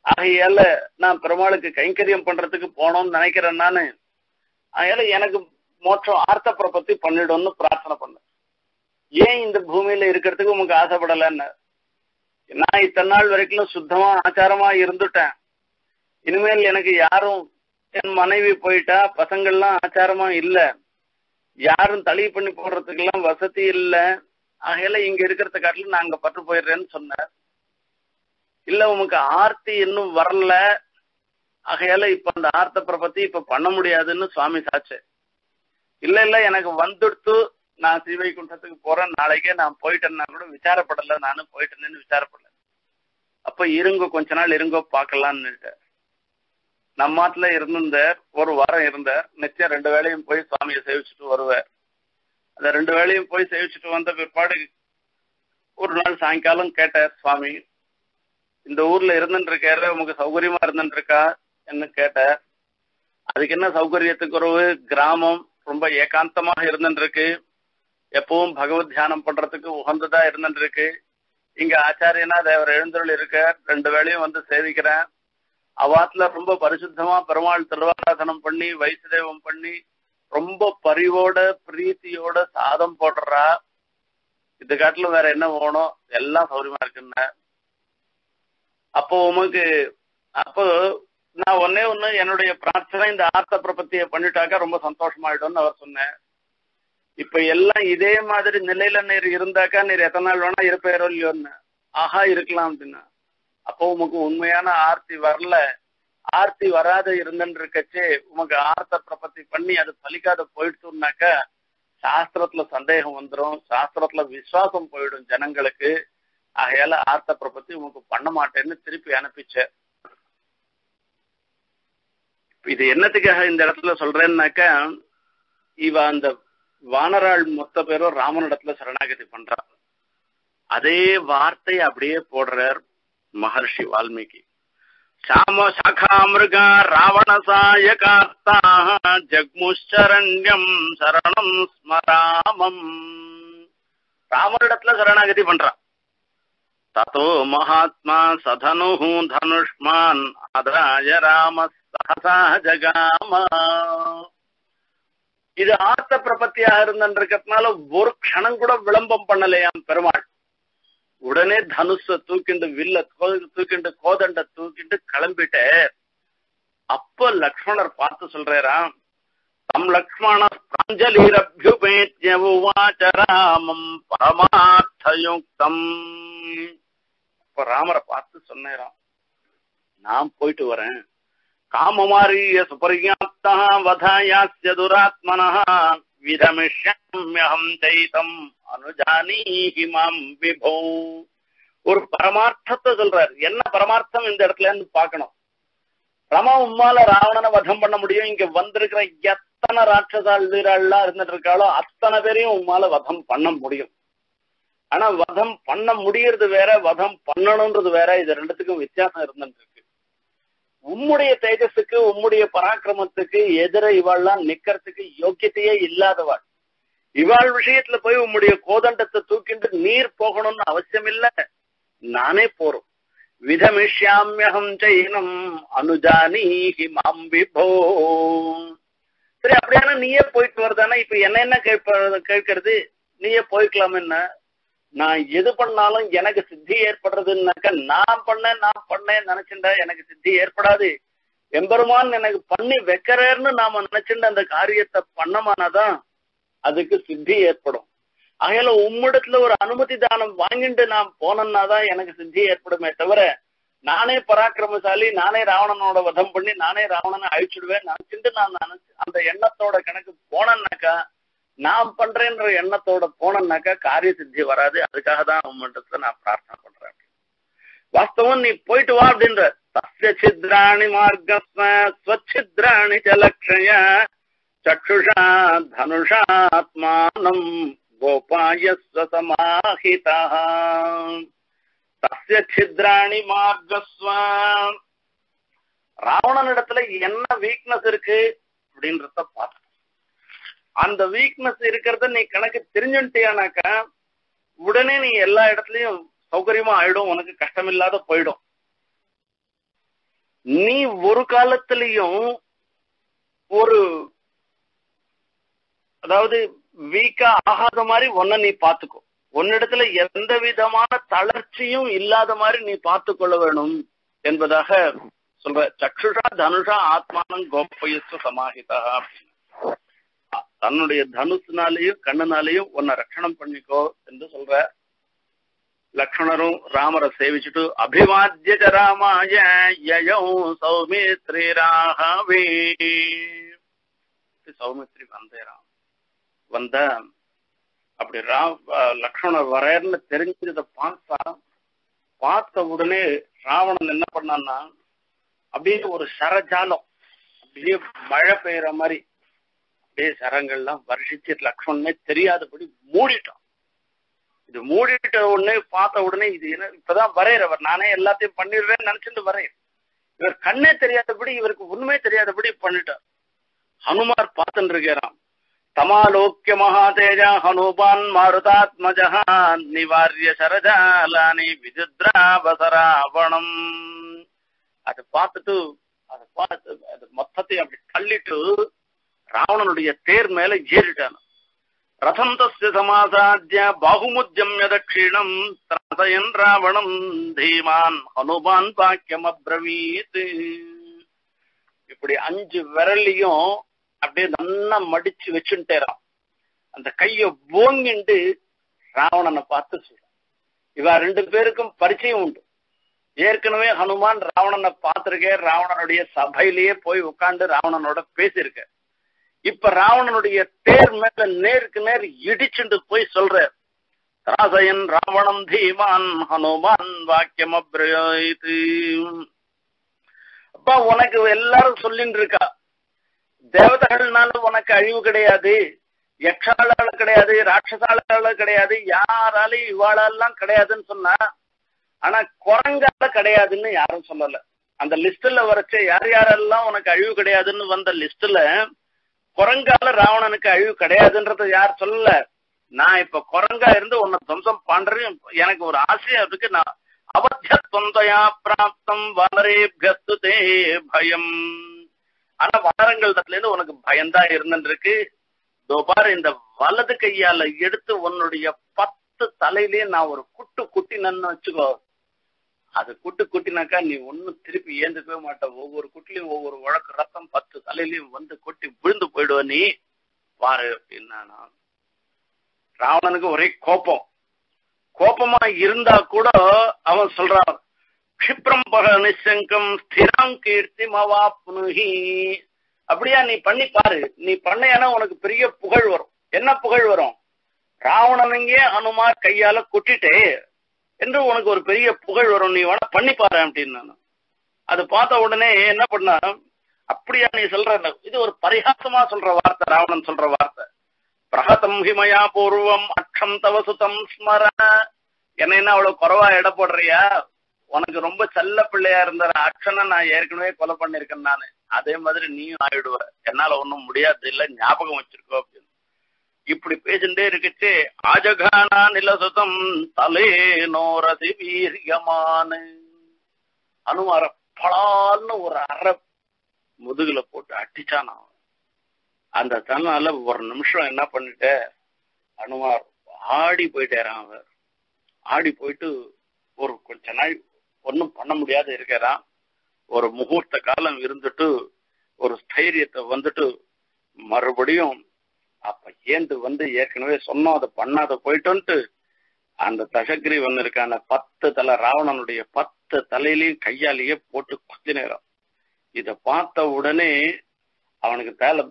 ஆகையால நான் பெருமாளுக்கு கைங்கரியம் பண்றதுக்கு போனோம்னு நினைக்கிறேன் நானு. அதனால எனக்கு மோட்சம் ஆர்த்த பிரபத்தி பண்ணிடும்னு பிரார்த்தனை பண்ணேன். ஏன் இந்த பூமியில இருக்கிறதுக்கு உமக்கு ஆசைப்படலன்னு? நான் இத்தனை நாள் வரைக்கும் சுத்தமா ஆச்சாரமா இருந்துட்டேன். இனிமேல் எனக்கு யாரும் என் மனைவி போயிட்டா பசங்கள்லாம் ஆச்சாரமா இல்ல. யாரும் தளி பண்ணி போடுறதுக்கு எல்லாம் வசதி இல்ல. ஆகையில இங்க இருக்கிறத காட்டிலும் நான் அங்க பட்டு போயிடுறேன்னு சொன்னார் இல்ல உமக்கு ஆர்த்தி இன்னும் வரல. ஆகையால இப்ப அந்த ஆர்த்த பிரபத்தி இப்ப பண்ண முடியாதுன்னு சுவாமி சாச்சு இல்ல இல்ல எனக்கு வந்துடுத்து நான் ஸ்ரீவைகுண்டத்துக்கு போறேன். நாளைக்கே நான் போயிட்டேன்னா கூட விசாரப்படல. நானும் போயிட்டேன்னு விசாரப்படல. அப்ப இருங்கோ கொஞ்ச நாள் இருங்கோ பாக்கலாம்னு நம்ம மாட்டுல இருந்திருந்தார். ஒரு வாரம் இருந்தார். நிச்சயம் ரெண்டு வேளையும் போய் சுவாமியை சேவிச்சுட்டு வருவார். அந்த ரெண்டு வேளையும் போய் சேவிச்சுட்டு வந்த பிற்பாடு ஒரு நாள் சாயங்காலம் கேட்டார் சுவாமி இந்த ஊர்ல இருந்துருக்காரு உமக்கு சௌகரியமா இருந்துருக்கா என்ன கேட்டார். அதுக்கு என்ன சௌகரியத்துக்குறவு கிராமம் ரொம்ப ஏகாந்தமாக இருந்துருக்கு எப்பவும் பகவத் தியானம் பண்றதுக்கு உகந்ததா இருந்துருக்கு இங்க ஆச்சாரியனா தேவர் எழுந்தருள் இருக்க ரெண்டு வேளையும் வந்து சேவிக்கிறேன். அவாத்துல ரொம்ப பரிசுத்தமா பெருமாள் திருவாராதனம் பண்ணி வைசுதேவம் பண்ணி ரொம்ப பரிவோட பிரீத்தியோட சாதம் போடுறா. இது காட்டிலும் வேற என்ன வேணும் எல்லாம் சௌரியமா இருக்குன்னு. அப்போ உமக்கு அப்போ நான் ஒன்னே ஒண்ணு என்னுடைய பிரார்த்தனை இந்த ஆர்த்த பிரபத்தியை பண்ணிட்டாக்க ரொம்ப சந்தோஷமாயிடும்னு அவர் சொன்னேன் இப்ப எல்லாம் இதே மாதிரி நிலையில நீர் இருந்தாக்கா நீர் எத்தனை நாள் வேணா இருப்பேரோ இல்லையோன்னு. ஆஹா இருக்கலாம் அப்படின்னா. அப்போ உமக்கு உண்மையான ஆர்த்தி வரல. ஆர்த்தி வராத இருந்துன்னு இருக்கச்சே உமக்கு ஆர்த்த பிரபத்தி பண்ணி அது பலிக்காத போயிடுச்சுனாக்கா சாஸ்திரத்துல சந்தேகம் வந்துடும் சாஸ்திரத்துல விசுவாசம் போயிடும் ஜனங்களுக்கு. ஆகையால ஆர்த்த பிரபத்தி உமக்கு பண்ண மாட்டேன்னு திருப்பி அனுப்பிச்சேன் இது என்னத்துக்காக இந்த இடத்துல சொல்றேன்னாக்கா இவ அந்த வானராள் மொத்த பேரும் ராமனிடத்துல சரணாகதி பண்றா அதே வார்த்தை அப்படியே போடுறார் மகர்ஷி வால்மீகி. சாம சாகா மிருகா ராவண சாயகார்த்தா ஜக்முஷரண்யம் சரணம் ஸ்மராமம். ராமனிடத்துல சரணாகதி பண்றான் தத்தோ மகாத்மா சதனு தனுஷ்மான் அதாய ராமஸ் சகசா ஜகாமா இது ஆர்த்த பிரபத்தியாக இருந்திருக்கிறதுனால ஒரு க்ஷணம் கூட விளம்பம் பண்ணலையாம் பெருமாள். உடனே தனுஷ தூக்கிண்டு வில்ல தூக்கிண்டு கோதண்ட தூக்கிண்டு கிளம்பிட்ட அப்ப லக்ஷ்மணர் பார்த்து சொல்றாராம் தம் லக்ஷ்மண பிராஞ்சலிரபியுபேத்ய ராமம் பரமார்த்தயுக்தம். இப்ப ராமரை பார்த்து சொன்னேராம் நான் போயிட்டு வரேன். காமமாரிய சுபர்யாப்தா வதாயாஸ்ய துராத்மனா விதமிஷம்யம் தைதம் அனுஜானீஹி மாம் விபோ ஒரு பரமார்த்தத்தை சொல்றாரு. என்ன பரமார்த்தம் இந்த இடத்துல இருந்து பார்க்கணும். ரமா உம்மால ராவணனை வதம் பண்ண முடியும். இங்க வந்திருக்கிற எத்தனை ராட்சசால் வீராள்லாம் இருந்துட்டு இருக்காளோ அத்தனை பேரையும் உம்மால வதம் பண்ண முடியும். ஆனா வதம் பண்ண முடியறது வேற வதம் பண்ணணும்ன்றது வேற. இது ரெண்டுத்துக்கும் வித்தியாசம் இருந்துட்டு உம்முடைய தேஜஸுக்கு உம்முடைய பராக்கிரமத்துக்கு எதிர இவாள்லாம் நிக்கிறதுக்கு யோக்கியத்தையே இல்லாதவாள். இவாள் விஷயத்துல போய் உம்முடைய கோதண்டத்தை தூக்கிட்டு நீர் போகணும்னு அவசியம் இல்ல நானே போறோம். விதமிஷ்யாமியகம் செய்யணும் அனுஜானீஹி மாம் விபோ. சரி அப்படியான நீயே போயிட்டு வருதானா? இப்ப என்ன என்ன கேட்ப கேட்கறது? நீயே போய்க்கலாம் என்ன நான் எது பண்ணாலும் எனக்கு சித்தி ஏற்படுறதுன்னாக்க நான் பண்ணேன் நான் பண்ணேன் நினைச்சுட்டா எனக்கு சித்தி ஏற்படாது. எம்பெருமான் எனக்கு பண்ணி வைக்கிறேன்னு நாம நினைச்சுட்டு அந்த காரியத்தை பண்ணமானாதான் அதுக்கு சித்தி ஏற்படும். ஆகையில உம்மிடத்துல ஒரு அனுமதி தானம் வாங்கிட்டு நான் போனேன்னா தான் எனக்கு சித்தி ஏற்படுமே தவிர நானே பராக்கிரமசாலி நானே ராவணனோட வதம் பண்ணி நானே ராவணனை அழிச்சிடுவேன் நினைச்சுட்டு நான் நினைச்சு அந்த எண்ணத்தோட கணக்கு போனேன்னாக்கா நான் பண்றேன்ற எண்ணத்தோட போனேன்னாக்கா காரிய சித்தி வராது. அதுக்காக தான் உம்மிடத்துல நான் பிரார்த்தனை பண்றேன். வாஸ்தவம் நீ போயிட்டு வா அப்படின்ற. தஸ்ய சித்ராணி மார்க்கஸ்ம ஸ்வச்சித்ராணி சலக்ஷய சக்ஷுஷா தனுஷாத்மானம் கோபாய சமாஹிதா தஸ்ய சித்ராணி மார்க்கஸ்வ ராவணனிடத்துல என்ன வீக்னஸ் இருக்கு அப்படின்றத பார்த்து அந்த வீக்னஸ் இருக்கிறத நீ கணக்கு தெரிஞ்சுட்டியானாக்கா உடனே நீ எல்லா இடத்துலயும் சௌகரியமா ஆயிடும் உனக்கு கஷ்டம் இல்லாத போயிடும். நீ ஒரு காலத்திலையும் ஒரு அதாவது வீக்கா ஆகாத மாதிரி ஒன்ன நீ பாத்துக்கோ உன்னிடத்துல எந்த விதமான தளர்ச்சியும் இல்லாத மாதிரி நீ பார்த்து கொள்ள வேணும் என்பதாக சொல்ற. சக்ஷுஷா தனுஷா ஆத்மானம் கோப்பயஸ்து சமாஹிதா. தன்னுடைய தனுசுனாலையும் கண்ணுனாலேயும் உன்னை ரட்சணம் பண்ணிக்கோ என்று சொல்ற லக்ஷ்மணரும் ராமரை சேவிச்சுட்டு அபிவாத்திய ராமாய யயௌ சௌமித்ரி ராகவே. சௌமித்ரி வந்தேராம் வந்த அப்படி ரா லக்ஷ்மணர் வரேன்னு தெரிஞ்சதை பார்த்தா பார்த்த உடனே ராவணன் என்ன பண்ணான்னா அப்படியே ஒரு சரஜாலம் அப்படியே மழை பெய்யற மாதிரி அப்படியே சரங்கள்லாம் வருஷிச்சு லக்ஷ்மணனே தெரியாதபடி மூடிட்டான் இது மூடிட்ட உடனே பார்த்த உடனே இது என்ன இப்பதான் வரையறவர் நானே எல்லாத்தையும் பண்ணிடுறேன்னு நினைச்சிட்டு வரையர். இவர் கண்ணே தெரியாதபடி இவருக்கு உண்மை தெரியாதபடி பண்ணிட்டார். ஹனுமார் பார்த்துட்டு இருக்கிறான். தமாலோக்கிய மகாதேஜா ஹனுபான் மாருதாத்மஜா நிவாரிய சரஜாலானி விஜுத்ராவசராவணம் அதை பார்த்துட்டு அதை பார்த்து அது மொத்தத்தையும் அப்படி தள்ளிட்டு ராவணனுடைய தேர் மேல ஏறிட்டான். ரதம் தஸ்ய சமாசாத்திய பாகுமுஜம்ய தட்சிணம் திராசயன் ராவணம் தீமான் ஹனுமான் பாக்கியம் அப்ரவீத் இப்படி அஞ்சு விரலையும் அப்படியே நல்லா மடிச்சு வச்சுட்டேறான் அந்த கைய ஓங்கிண்டு ராவணனை பார்த்து சொல்றான். இவ ரெண்டு பேருக்கும் பரிச்சயம் உண்டு. ஏற்கனவே ஹனுமான் ராவணனை பார்த்திருக்கேன். ராவணனுடைய சபையிலேயே போய் உட்காந்து ராவணனோட பேசியிருக்க இப்ப ராவணனுடைய தேர் மேல நேருக்கு நேர் இடிச்சுண்டு போய் சொல்ற ராசையன் ராவணம் தீமான் ஹனுமான் வாக்கியம் அப்ரயோது அப்பா உனக்கு எல்லாரும் சொல்லிட்டு இருக்கா? தேவதைகள்னால உனக்கு அழிவு கிடையாது. யக்ஷாளால கிடையாது ராட்சசாளால கிடையாது யாராலையும் இவாளெல்லாம் கிடையாதுன்னு சொன்னா ஆனா குரங்கால கிடையாதுன்னு யாரும் சொல்லல. அந்த லிஸ்ட்ல வரைச்ச யார் யாரெல்லாம் உனக்கு அழிவு கிடையாதுன்னு வந்த லிஸ்ட்ல குரங்கால ராவணனுக்கு அழிவு கிடையாதுன்றத யார் சொல்லல? நான் இப்ப குரங்கா இருந்து உன்னை துவம்சம் பண்றேன். எனக்கு ஒரு ஆசையா இருக்கு. நான் அவத்திய தொந்தையா பிராப்தம் வளரே தே பயம். ஆனா வாரங்கள்ல இருந்து உனக்கு பயம்தான் இருந்துருக்கு. தோபார் இந்த வலது கையால எடுத்து உன்னுடைய பத்து தலையிலேயே நான் ஒரு குட்டு குட்டி நன்னு வச்சுக்கோ. அது குட்டு குட்டினாக்கா நீ ஒன்னும் திருப்பி ஏந்துக்கவே மாட்ட. ஒவ்வொரு குட்டிலையும் ஒவ்வொரு உழக்கு ரத்தம் பத்து தலையிலையும் வந்து கொட்டி விழுந்து போயிடுவ நீ. பாரு அப்படின்னா ராவணனுக்கு ஒரே கோபம். கோபமா இருந்தா கூட அவன் சொல்றான் க்ஷிப்ரம் பக நிசங்கம் ஸ்திரம் கீர்த்தி மவாப்னுஹி அப்படியா நீ பண்ணி பாரு. நீ பண்ணையானா உனக்கு பெரிய புகழ் வரும். என்ன புகழ் வரும்? ராவணனுங்கே அனுமார் கையால கொட்டிட்டே என்று உனக்கு ஒரு பெரிய புகழ் வரும் நீ வேணா பண்ணி பாரு அப்படின்னு நான். அது பார்த்த உடனே என்ன பண்ண அப்படியா நீ சொல்ற இது ஒரு பரிகாசமா சொல்ற வார்த்தை ராவணன் சொல்ற வார்த்தை. பிரகதம் ஹிமயா பூர்வம் அக்ஷம் தவசுதம் ஸ்மர. என்ன என்ன அவ்வளவு குறவா எடை போடுறியா உனக்கு ரொம்ப செல்ல பிள்ளையா இருந்த அக்ஷனை நான் ஏற்கனவே கொலை பண்ணிருக்கேன் நானு. அதே மாதிரி நீயும் ஆயிடுவ. என்னால ஒண்ணும் முடியாது இல்ல ஞாபகம் வச்சிருக்கோ அப்படின்னு. இப்படி பேசிட்டே இருக்குச்சு. ஆஜகானா நிலசுதம் தலே நோரதி வீரியமான. அனுமார பலான்னு ஒரு அரை முதுகுல போட்டு அடிச்சான். அந்த தன்னால ஒரு நிமிஷம் என்ன பண்ணிட்ட? அனுமார் ஆடி போயிட்டேறான் அவர். ஆடி போயிட்டு ஒரு கொஞ்ச நாள் ஒன்றும் பண்ண முடியாத இருக்கிறான் ஒரு முகூர்த்த காலம் இருந்துட்டு ஒரு ஸ்தைரியத்தை வந்துட்டு மறுபடியும் அப்ப ஏந்து வந்து ஏற்கனவே சொன்னோம் அதை பண்ணாத போயிட்டோன்ட்டு அந்த தசகிரிவன் இருக்கான பத்து தலை ராவணனுடைய பத்து தலையிலையும் கையாலேயே போட்டு குத்தி நேரம். இத பார்த்த உடனே அவனுக்கு தலை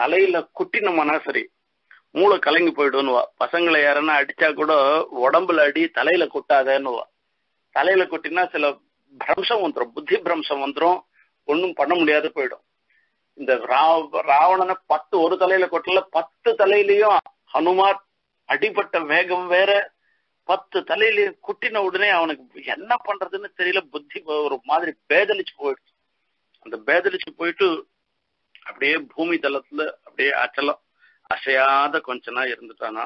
தலையில குட்டினமானா சரி மூளை கலங்கி போயிடுவா பசங்களை யாருன்னா அடிச்சா கூட உடம்புல அடி தலையில குட்டாதேன்னுவா. தலையில குட்டினா சில பிரம்சம் வந்துடும் புத்தி பிரம்சம் வந்துடும் ஒன்றும் பண்ண முடியாது போயிடும். இந்த ராவணனை பத்து ஒரு தலையில கொட்டல பத்து தலையிலயும் ஹனுமார் அடிபட்ட வேகம் வேற பத்து தலையிலையும் குட்டின உடனே அவனுக்கு என்ன பண்றதுன்னு தெரியல புத்தி ஒரு மாதிரி பேதலிச்சு போயிடுச்சு. அந்த பேதலிச்சு போயிட்டு அப்படியே பூமி தளத்துல அப்படியே அச்சலம் அசையாத கொஞ்ச நாள் இருந்துட்டானா.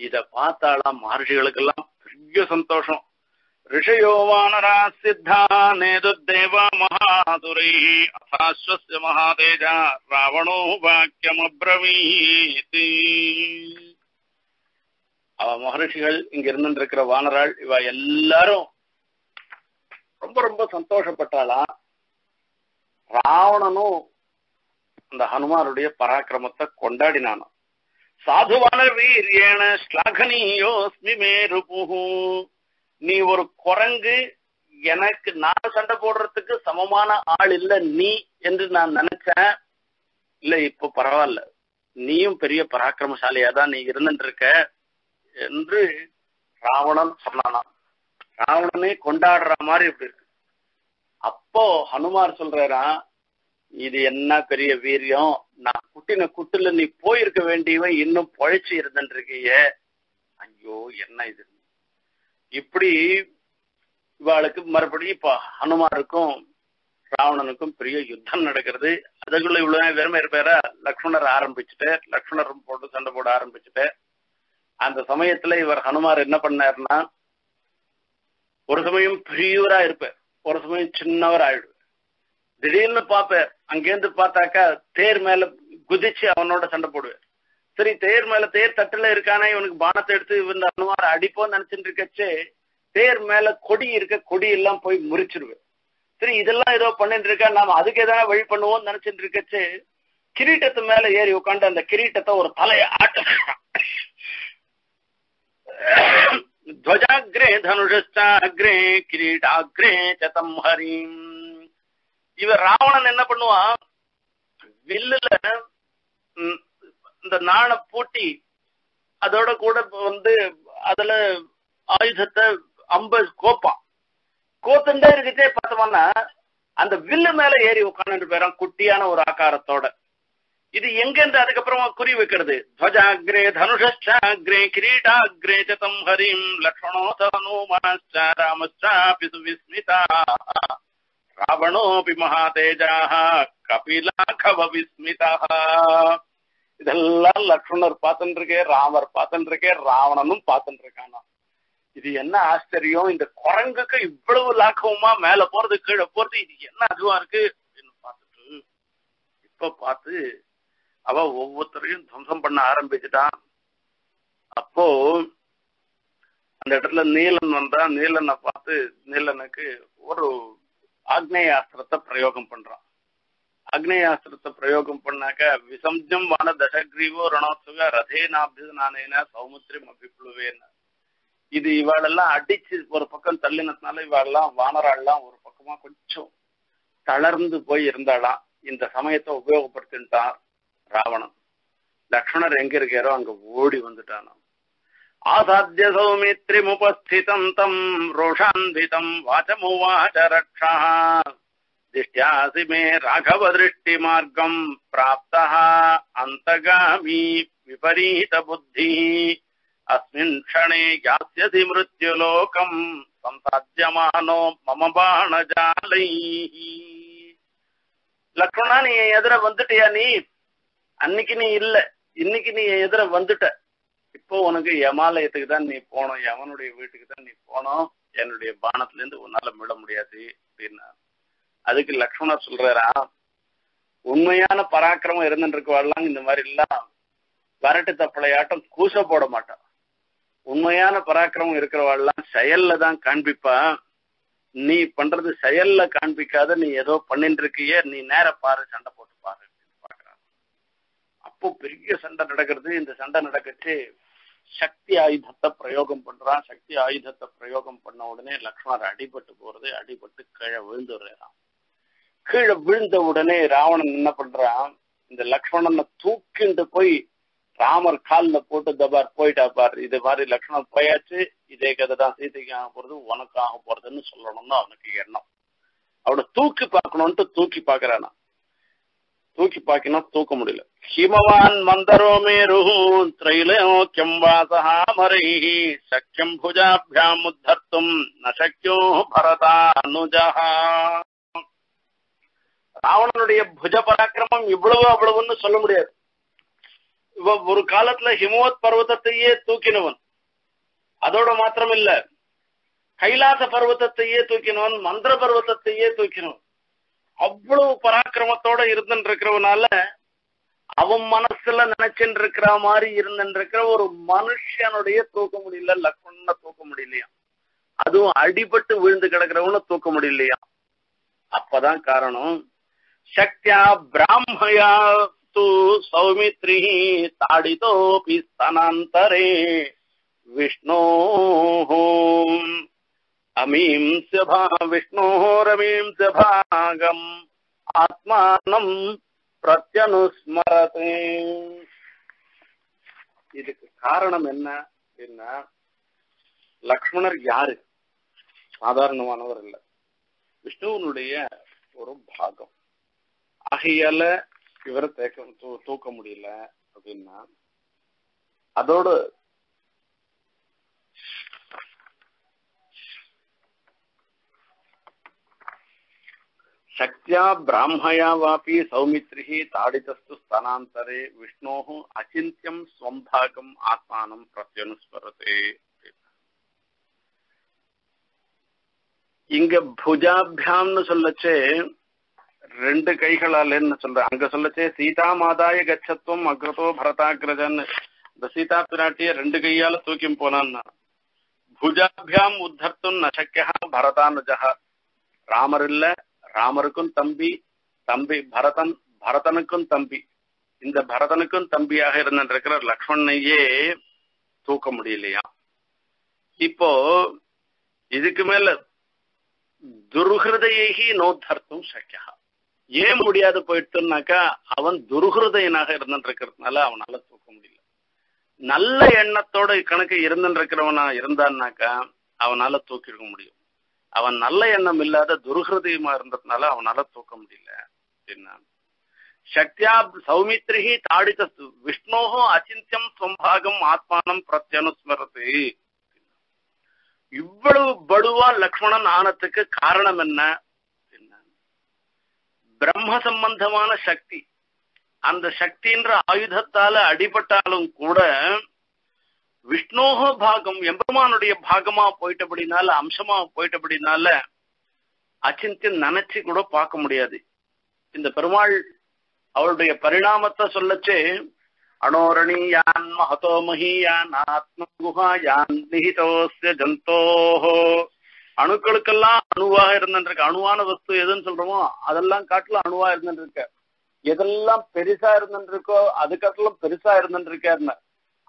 இத பார்த்தாலாம் மகர்ஷிகளுக்கெல்லாம் பெரிய சந்தோஷம். ऋषयो वानरा सिद्धा नेदुर्देवा महासुरैः अथाश्वस्य महातेजा रावणो வாக்கியமப்ரவீதி அவ மகரிஷிகள் இங்க இருந்திருக்கிற வானராள் இவ எல்லாரும் ரொம்ப ரொம்ப சந்தோஷப்பட்டாளாம் ராவணனும் அந்த ஹனுமாருடைய பராக்கிரமத்தை கொண்டாடினானாம் சாதுவான வீரியேன ஸ்லாகனீயோஸ்மி மேருபுகு நீ ஒரு குரங்கு எனக்கு நான் சண்டை போடுறதுக்கு சமமான ஆள் இல்ல நீ என்று நான் நினைச்சேன். இல்ல இப்ப பரவாயில்ல. நீயும் பெரிய பராக்கிரமசாலியா தான் நீ இருந்துட்டு இருக்க என்று ராவணன் சொன்னானாம். ராவணனே கொண்டாடுற மாதிரி இப்படி இருக்கு. அப்போ ஹனுமார் சொல்றா இது என்ன பெரிய வீரியம்? நான் குட்டின குட்டுல நீ போயிருக்க வேண்டியவன் இன்னும் பொழைச்சு இருந்துட்டு இருக்கிய ஐயோ என்ன இது? இப்படி இவாளுக்கு மறுபடியும் இப்ப ஹனுமாருக்கும் ராவணனுக்கும் பெரிய யுத்தம் நடக்கிறது. அதுக்குள்ள இவ்வளவு வெறுமை இருப்பாரா? லக்ஷ்மணர் ஆரம்பிச்சுட்டு லக்ஷ்மணரும் போட்டு சண்டை போட ஆரம்பிச்சுட்டு அந்த சமயத்துல இவர் ஹனுமார் என்ன பண்ணாருன்னா ஒரு சமயம் பெரியவரா இருப்பார். ஒரு சமயம் சின்னவர் ஆயிடுவார் திடீர்னு பார்ப்பார். அங்கேருந்து பார்த்தாக்கா தேர் மேல குதிச்சு அவனோட சண்டை போடுவார். சரி தேர் மேல தேர் தட்டுல இருக்கானே இவனுக்கு பானத்தை எடுத்து இந்த அனுமார் அடிப்போம் நினைச்சிட்டு இருக்கச்சே தேர் மேல கொடி இருக்க கொடி எல்லாம் போய் முறிச்சிருவேன். சரி இதெல்லாம் ஏதோ பண்ணிட்டு இருக்கா நாம அதுக்கு ஏதாவது வழி பண்ணுவோம்னு நினைச்சிட்டு இருக்கச்சு கிரீட்டத்து மேல ஏறி உட்காந்து அந்த கிரீட்டத்தை ஒரு தலைய ஆட்ட. துவஜாகிரே தனுஷாகிரே கிரீடாகிரே சதம் ஹரிம். இவ ராவணன் என்ன பண்ணுவான்? வில்லுல இந்த நாணை பூட்டி அதோட கூட வந்து அதுல ஆயுதத்தை அம்ப கோப்பான் கோத்துண்டே இருக்கிட்டே பார்த்தோம்னா அந்த வில்லு மேல ஏறி உட்காந்துட்டு போயிடும் குட்டியான ஒரு ஆக்காரத்தோட இது எங்கிருந்து அதுக்கப்புறமா குறி வைக்கிறது. துவஜாகிரே தனுஷாகிரே கிரீடாகிரே சதம் ஹரிம் லக்ஷ்மணோ தனுமாச்ச ராமச்சாபி சுவிஸ்மிதா. ராவணோபி மகாதேஜாக கபிலாகவ விஸ்மிதா. இதெல்லாம் லக்ஷ்மணர் பார்த்துட்டு இருக்கே ராமர் பார்த்துட்டு இருக்கே ராவணனும் பார்த்துட்டு இருக்கானா இது என்ன ஆச்சரியம்? இந்த குரங்குக்கு இவ்வளவு லாக்கவமா மேல போறது கீழே போறது இது என்ன அதுவா இருக்கு அப்படின்னு பார்த்துட்டு இப்ப பார்த்து அவ ஒவ்வொருத்தரையும் துவம்சம் பண்ண ஆரம்பிச்சுட்டான். அப்போ அந்த இடத்துல நீலன் வந்தா நீலனை பார்த்து நீலனுக்கு ஒரு ஆக்னேயாஸ்திரத்தை பிரயோகம் பண்றான். ஆக்னேயாஸ்திரத்தை பிரயோகம் பண்ணாக்க விசம்ஜம் வான தசக்ரீவோ ரணோத்சவ ரதேனாபிதனானேன சௌமுத்திரம் அபிப்ளுவேன்னு இது இவாளெல்லாம் அடிச்சு ஒரு பக்கம் தள்ளினதுனால இவாளெல்லாம் வானராள்லாம் ஒரு பக்கமா கொஞ்சம் தளர்ந்து போய் இருந்தாளாம். இந்த சமயத்தை உபயோகப்படுத்தின்ட்டான் ராவணன். லக்ஷ்மணர் எங்க இருக்காரோ அங்க ஓடி வந்துட்டானாம். ஆசாத்திய சௌமித்ரிமுபஸ்திதம் தம் ரோஷாந்திதம் வாச்சமுவாச்ச ரக்ஷா. திஷ்டியாசி மே ராഘவ திருஷ்டி மார்க்கம் பிராப்தா அந்தகாமி விபரீத புத்தி அஸ்மின் க்ஷணே யாஸ்யசி மிருத்யுலோகம் சம்சாத்தியமானோ மம லக்ஷ்மணா நீ என் எதிர வந்துட்டியா நீ? அன்னைக்கு நீ இல்ல. இன்னைக்கு நீ என் எதிர வந்துட்ட. இப்போ உனக்கு யமாலயத்துக்கு தான் நீ போனோம் யமனுடைய வீட்டுக்கு தான் நீ போனோம் என்னுடைய பானத்துல இருந்து உன்னால மீள முடியாது அப்படின்னா அதுக்கு லக்ஷ்மணர் சொல்றாரா உண்மையான பராக்கிரமம் இருந்துட்டு இருக்கவாள்லாம் இந்த மாதிரி எல்லாம் வரட்டு தப்பளையாட்டம் கூச போட மாட்டான். உண்மையான பராக்கிரமம் இருக்கிறவாள்லாம் செயல்ல தான் காண்பிப்பா. நீ பண்றது செயல்ல காண்பிக்காத நீ ஏதோ பண்ணிட்டு இருக்கிய நீ நேர பாரு சண்டை போட்டு பாரு பாக்குறாங்க அப்போ பெரிய சண்டை நடக்கிறது இந்த சண்டை நடக்கச்சு சக்தி ஆயுதத்தை பிரயோகம் பண்றான். சக்தி ஆயுதத்தை பிரயோகம் பண்ண உடனே லக்ஷ்மணர் அடிபட்டு போறது அடிபட்டு கீழே விழுந்துடுறான் கீழே விழுந்த உடனே ராவணன் என்ன பண்றான்? இந்த லக்ஷ்மணனை தூக்கிண்டு போய் ராமர் காலில் போட்டு தபார் போயிட்டா பார். இது மாதிரி லக்ஷ்மணன் போயாச்சு. இதே கதை தான் சீதைக்கு ஆக போறது உனக்கு ஆக போறதுன்னு சொல்லணும்னு அவனுக்கு எண்ணம். அவனை தூக்கி பார்க்கணும்ட்டு தூக்கி பாக்குறானா தூக்கி பாக்கினா தூக்க முடியல. ஹிமவான் மந்தரோ மேரு திரைலோக்கியம் வாசகாமரை சக்கியம் புஜாபியாம் உத்தர்த்தும் நசக்கியோ பரதானுஜா ராவணனுடைய புஜ பராக்கிரமம் இவ்வளவு அவ்வளவுன்னு சொல்ல முடியாது. ஒரு காலத்துல ஹிமவத் பர்வதத்தையே தூக்கினவன். அதோட மாத்திரம் இல்ல கைலாச பர்வத்தத்தையே தூக்கினவன் மந்திர பர்வத்தத்தையே தூக்கினவன். அவ்வளவு பராக்கிரமத்தோட இருந்துட்டு இருக்கிறவனால அவன் மனசுல நினைச்சுட்டு இருக்கிற மாதிரி இருந்துட்டு இருக்கிற ஒரு மனுஷனுடைய தூக்க முடியல லக்ஷ்மணனை தூக்க முடியலையா? அதுவும் அடிபட்டு விழுந்து கிடக்கிறவன தூக்க முடியலையா? அப்பதான் காரணம் சக்தியா பிராமயா து சௌமித்ரி தாடிதோபி ஸ்தனாந்தரே விஷ்ணோ அமீம்ச பா விஷ்ணோரமீம்ச பாகம் ஆத்மானம் பிரத்யனுஸ்மரதே இதுக்கு காரணம் என்ன அப்படின்னா லக்ஷ்மணர் யாரு? சாதாரணமானவர் இல்லை விஷ்ணுவனுடைய ஒரு பாகம். ஆகையால இவரை தேக்க தூ- தூக்க முடியல அப்படின்னா அதோடு சக்தியா பிராமயா வாபி சௌமித்ரி தாடிதஸ்து ஸ்தனாந்தரே விஷ்ணோ அச்சிந்தியம் ஸ்வம்பாகம் ஆத்மானம் பிரத்யனுஸ்மரதே இங்க புஜாபியாம்னு சொல்லச்சே ரெண்டு கைகளால் என்ன சொல்ற அங்க சொல்லச்சே சீதா மாதாய கச்சத்துவம் அக்ரதோ பரதாகிரஜன் இந்த சீதா பிராட்டிய ரெண்டு கையால தூக்கி போனான்னா புஜாபியாம் உத்தர்த்தும் நசக்கியா பரதானுஜா ராமர் இல்ல ராமருக்கும் தம்பி தம்பி பரதன் பரதனுக்கும் தம்பி. இந்த பரதனுக்கும் தம்பியாக இருந்திருக்கிற லக்ஷ்மணையே தூக்க முடியலையா? இப்போ இதுக்கு மேல துர்ஹிருதயி நோத்தர்த்தும் சக்கியா ஏன் முடியாது போயிட்டுனாக்கா அவன் துர்ஹிருதயனாக இருந்துட்டு இருக்கிறதுனால அவனால தூக்க முடியல. நல்ல எண்ணத்தோட கணக்கு இருந்துட்டு இருக்கிறவனா இருந்தான்னாக்கா அவனால தூக்கிருக்க முடியும். அவன் நல்ல எண்ணம் இல்லாத துர்ஹிருதயமா இருந்ததுனால அவனால தூக்க முடியல அப்படின்னா சக்தியா சௌமித்ரிஹி தாடித விஷ்ணோஹோ அச்சிந்தியம் சொம்பாகம் ஆத்மானம் பிரத்யனுஸ்மரது. இவ்வளவு படுவா லக்ஷ்மணன் ஆனத்துக்கு காரணம் என்ன? பிரம்ம சம்பந்தமான சக்தி. அந்த சக்தின்ற ஆயுதத்தால அடிபட்டாலும் கூட விஷ்ணோக பாகம் எம்பெருமானுடைய பாகமா போயிட்டபடினால அம்சமா போயிட்டபடினால அச்சிந்தியன் நினைச்சு கூட பார்க்க முடியாது. இந்த பெருமாள் அவளுடைய பரிணாமத்தை சொல்லச்சே அணோரணீயான் மகதோ மஹீயான் ஆத்மகுஹாயான் நிஹிதோஸ்ய ஜந்தோஹோ. அணுக்களுக்கெல்லாம் அணுவாக இருந்துருக்கு. அணுவான வஸ்து எதுன்னு சொல்றோமோ அதெல்லாம் காட்டுல அணுவா இருந்துருக்கு. எதெல்லாம் பெருசா இருந்துருக்கோ அதுக்கெல்லாம் பெருசா இருந்துருக்காருன்னு.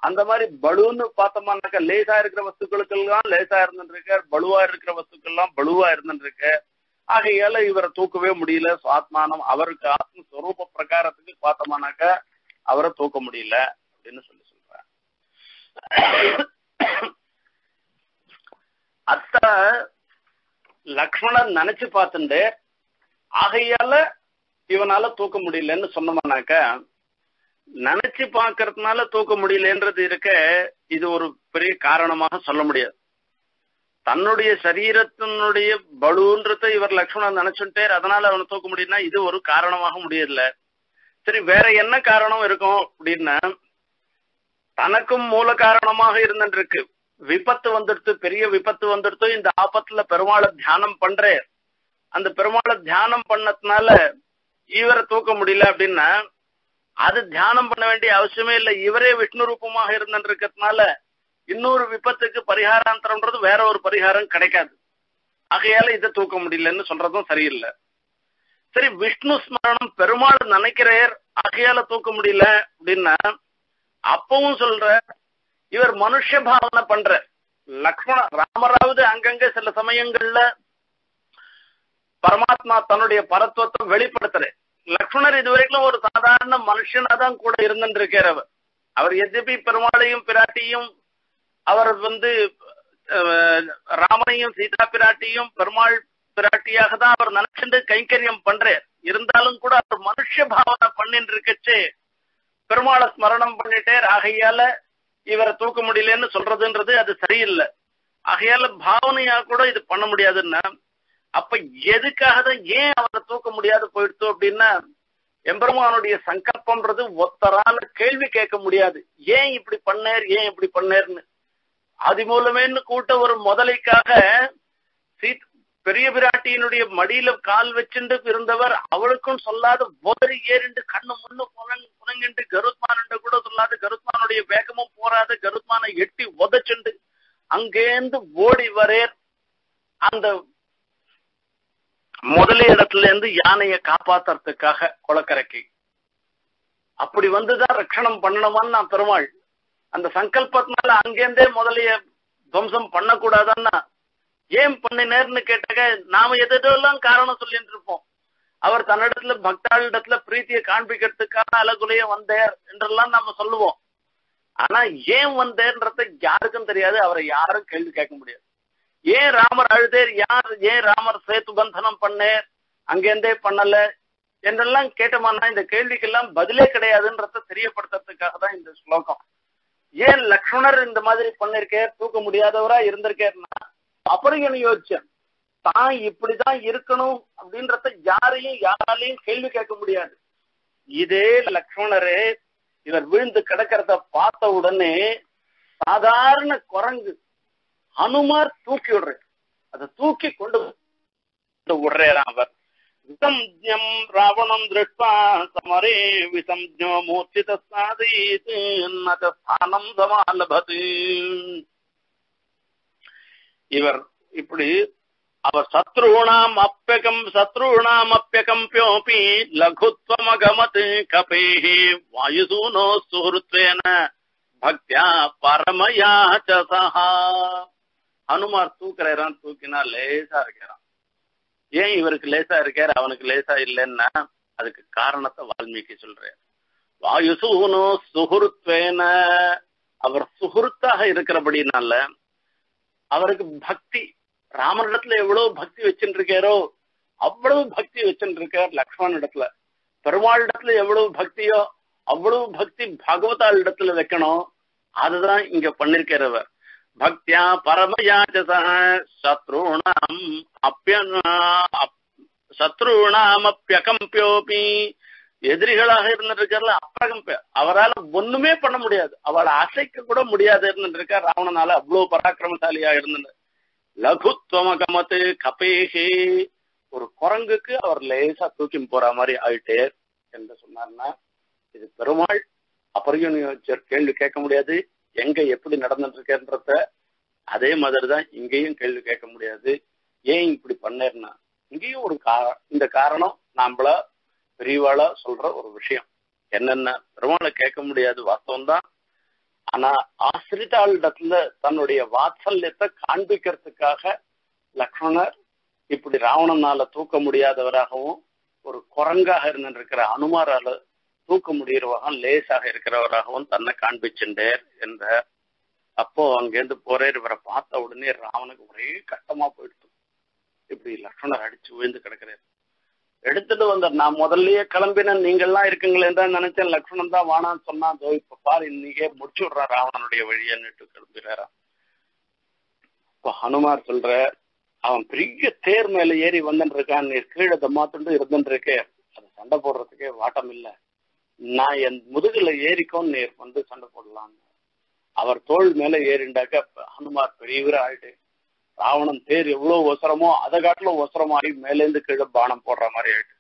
அந்த மாதிரி பலுன்னு பார்த்தோம்னாக்கா லேசா இருக்கிற வஸ்துக்களுக்கு எல்லாம் லேசா இருந்துருக்கார் பலுவா இருக்கிற வஸ்துக்கெல்லாம் பலுவா இருந்துருக்கு. ஆகையால இவரை தூக்கவே முடியல. சுவாத்மானம் அவருக்கு ஆத்மஸ்வரூப பிரகாரத்துக்கு பார்த்தோம்னாக்கா அவரை தூக்க முடியல அப்படின்னு சொல்லி சொல்றேன் அத்த லக்ஷ்மணன் நினைச்சு பார்த்துட்டு ஆகையால இவனால தூக்க முடியலன்னு சொன்னோம்னாக்கா நினைச்சு பார்க்கறதுனால தூக்க முடியலன்றது இருக்க இது ஒரு பெரிய காரணமாக சொல்ல முடியாது. தன்னுடைய சரீரத்தினுடைய பலுன்றத இவர் லக்ஷ்மணன் நினைச்சுட்டார் அதனால அவனை தூக்க முடியும்னா இது ஒரு காரணமாக முடியல சரி வேற என்ன காரணம் இருக்கும் அப்படின்னா தனக்கும் மூல காரணமாக இருந்துட்டு இருக்கு. விபத்து வந்துடுத்து பெரிய விபத்து வந்துடுத்து இந்த ஆபத்துல பெருமாளை தியானம் பண்றேன் அந்த பெருமாளை தியானம் பண்ணதுனால இவரை தூக்க முடியல அப்படின்னா அது தியானம் பண்ண வேண்டிய அவசியமே இல்லை. இவரே விஷ்ணு ரூபமாக இருந்துட்டு இருக்கிறதுனால இன்னொரு விபத்துக்கு பரிகாராந்தரம்ன்றது வேற ஒரு பரிகாரம் கிடைக்காது. ஆகையால இதை தூக்க முடியலன்னு சொல்றதும் சரியில்லை. சரி விஷ்ணு ஸ்மரணம் பெருமாள் நினைக்கிறார் ஆகையால தூக்க முடியல அப்படின்னா அப்பவும் சொல்ற இவர் மனுஷ பாவனை பண்ற. லக்ஷ்மண ராமராவது அங்கங்க சில சமயங்கள்ல பரமாத்மா தன்னுடைய பரத்துவத்தை வெளிப்படுத்துற லக்ஷ்மணர் இதுவரைக்கும் ஒரு சாதாரண மனுஷனா தான் கூட இருந்துட்டு இருக்கார் அவர். அவர் எதிர்பி பெருமாளையும் பிராட்டியும் அவர் வந்து ராமனையும் சீதா பிராட்டியும் பெருமாள் பிராட்டியாக தான் அவர் நினைச்சுட்டு கைங்கரியம் பண்றார். இருந்தாலும் கூட அவர் மனுஷ பாவனை பண்ணிட்டு இருக்கச்சே பெருமாளை ஸ்மரணம் பண்ணிட்டேர். ஆகையால இவரை தூக்க முடியலன்னு சொல்றதுன்றது அது சரியில்லை. ஆகையால பாவனையா கூட இது பண்ண முடியாதுன்னா அப்ப எதுக்காக தான் ஏன் அவரை தூக்க முடியாது போயிடுத்து அப்படின்னா எம்பெருமானுடைய சங்கல்பம்ன்றது ஒத்தரால கேள்வி கேட்க முடியாது. ஏன் இப்படி பண்ணேர் ஏன் இப்படி பண்ணேர்னு. அது மூலமேன்னு கூட்ட ஒரு முதலைக்காக பெரிய பிராட்டியினுடைய மடியில கால் வச்சுண்டு இருந்தவர் அவளுக்கும் சொல்லாத உதறி ஏறிண்டு கண்ணு முன்னு புனங்கிண்டு கருத்மான் கூட சொல்லாது. கருத்மானுடைய வேகமும் போராது கருத்மானை எட்டி உதச்சுண்டு அங்கேந்து ஓடி வரேர் அந்த முதல இடத்துல இருந்து யானையை காப்பாத்துறதுக்காக குளக்கரைக்கு. அப்படி வந்துதான் ரட்சணம் பண்ணணுமான்னு நான் பெருமாள். அந்த சங்கல்பத்தினால அங்கேருந்தே முதலைய துவம்சம் பண்ணக்கூடாதான்னா ஏன் பண்ணினேர்னு கேட்டாக்க நாம எதெல்லாம் காரணம் சொல்லிட்டு இருப்போம் அவர் தன்னிடத்துல பக்தாளிடத்துல பிரீத்தியை காண்பிக்கிறதுக்கான அலகுலைய வந்தார் என்றெல்லாம் நம்ம சொல்லுவோம். ஆனா ஏன் வந்தேன்றத யாருக்கும் தெரியாது அவரை யாரும் கேள்வி கேட்க முடியாது. ஏன் ராமர் அழுதேர்? யார்? ஏன் ராமர் சேத்து பந்தனம் பண்ணேர்? அங்கேருந்தே பண்ணல? என்றெல்லாம் கேட்டோம்னா இந்த கேள்விக்கெல்லாம் பதிலே கிடையாதுன்றத தெரியப்படுத்துறதுக்காக தான் இந்த ஸ்லோகம். ஏன் லக்ஷ்மணர் இந்த மாதிரி பண்ணிருக்கார்? தூக்க முடியாதவரா இருந்திருக்காருன்னா அப்புறம் என்ன யோசிச்சேன். தான் இப்படிதான் இருக்கணும் அப்படின்றத யாரையும் யாராலையும் கேள்வி கேட்க முடியாது. இதே லக்ஷ்மணரே இவர் விழுந்து கிடக்கிறத பார்த்த உடனே சாதாரண குரங்கு ஹனுமார் தூக்கி விடுற அதை தூக்கி கொண்டு விடுறார் அவர். விசம்ஜம் ராவணம் திருஷ்வா சமரே விசம்ஜோ மூர்ச்சித சாதீத் ஆனந்தமா சமாலபது இவர் இப்படி அவர் சத்ருணாம் அப்பியகம் சத்ருணாம் அப்பியகம்பியோபி லகுத்வமகமத் கபேஹி வாயுசூனோ சுஹൃத்வேன பக்தியா பரமயா சசஹா ஹனுமார் தூக்குறான் தூக்கினா லேசா இருக்கிறான். ஏன் இவருக்கு லேசா இருக்காரு? அவனுக்கு லேசா இல்லைன்னா அதுக்கு காரணத்தை வால்மீகி சொல்றார். வாயுசூனோ சுஹൃத்வேன அவர் சுகுருத்தாக இருக்கிறபடினால அவருக்கு பக்தி. ராமனிடத்துல எவ்வளவு பக்தி வச்சுருக்காரோ அவ்வளவு பக்தி வச்சுருக்கார் லக்ஷ்மண் இடத்துல பெருமாள் இடத்துல எவ்வளவு பக்தியோ அவ்வளவு பக்தி பகவதால் இடத்துல வைக்கணும். அதுதான் இங்க பண்ணிருக்கிறவர் பக்தியா பரமயாச்சச சத்ருணாம் அப்பிய சத்ருணாம் அப்பியகம்பியோபி எதிரிகளாக இருந்திருக்காருல அப்பிரகம்ப அவரால் ஒண்ணுமே பண்ண முடியாது. அவளை அசைக்க கூட முடியாது இருந்துருக்கார். ராவணனால அவ்வளவு பராக்கிரமசாலியா இருந்தது லகுத்வமகமத்து கபேஷே ஒரு குரங்குக்கு அவர் லேசா தூக்கி போற மாதிரி ஆயிட்டே என்று சொன்னார்னா இது பெருமாள். அபரியோனியர் கேள்வி கேட்க முடியாது. எங்க எப்படி நடந்துட்டு இருக்கேன்றத அதே மாதிரிதான் இங்கேயும் கேள்வி கேட்க முடியாது. ஏன் இப்படி பண்ணேன்னா இங்கேயும் ஒரு கா இந்த காரணம். நம்மள பெரியவாளா சொல்ற ஒரு விஷயம். என்னென்ன? பெருமாளை கேட்க முடியாது வாஸ்தவம் தான் ஆனா ஆசிரிட்டாளிடத்துல தன்னுடைய வாத்சல்யத்தை காண்பிக்கிறதுக்காக லக்ஷ்மணர் இப்படி ராவணனால தூக்க முடியாதவராகவும் ஒரு குரங்காக இருந்திருக்கிற அனுமாரால தூக்க முடிகிறவகம் லேசாக இருக்கிறவராகவும் தன்னை காண்பிச்சுட்டேர் என்ற அப்போ அங்கேருந்து போறேர். இவரை பார்த்த உடனே ராவனுக்கு ஒரே கட்டமா போயிடுச்சு இப்படி லக்ஷ்மணர் அடிச்சு விழுந்து கிடக்கிறார். எடுத்துட்டு வந்த நான் முதல்லயே கிளம்பினேன். நீங்கெல்லாம் இருக்குங்களேன் தான் நினைச்சேன். லக்ஷ்மணன் தான் வானான்னு சொன்னா அதோ இப்ப பாரு இன்னைக்கே முடிச்சு விடுறான் ராவணனுடைய வழியன்னுட்டு கிளம்புறாரா இப்போ ஹனுமார் சொல்ற அவன் பெரிய தேர் மேல ஏறி வந்துட்டு இருக்கான் நீ கீழே தம்மாத்துண்டு இருந்துட்டு இருக்கே அது சண்டை போடுறதுக்கே வாட்டம் இல்ல. நான் என் முதுகுல ஏறிக்கோன்னு நீர் வந்து சண்டை போடலாம் அவர் தோல் மேல ஏறிண்டாக்க ஹனுமார் பெரியவரா ஆயிட்டு ராவணன் தேர் எவ்வளவு ஒசரமோ அதை காட்டிலும் ஒசரமாயி மேலேந்து கீழே பானம் போடுற மாதிரி ஆயிட்டு.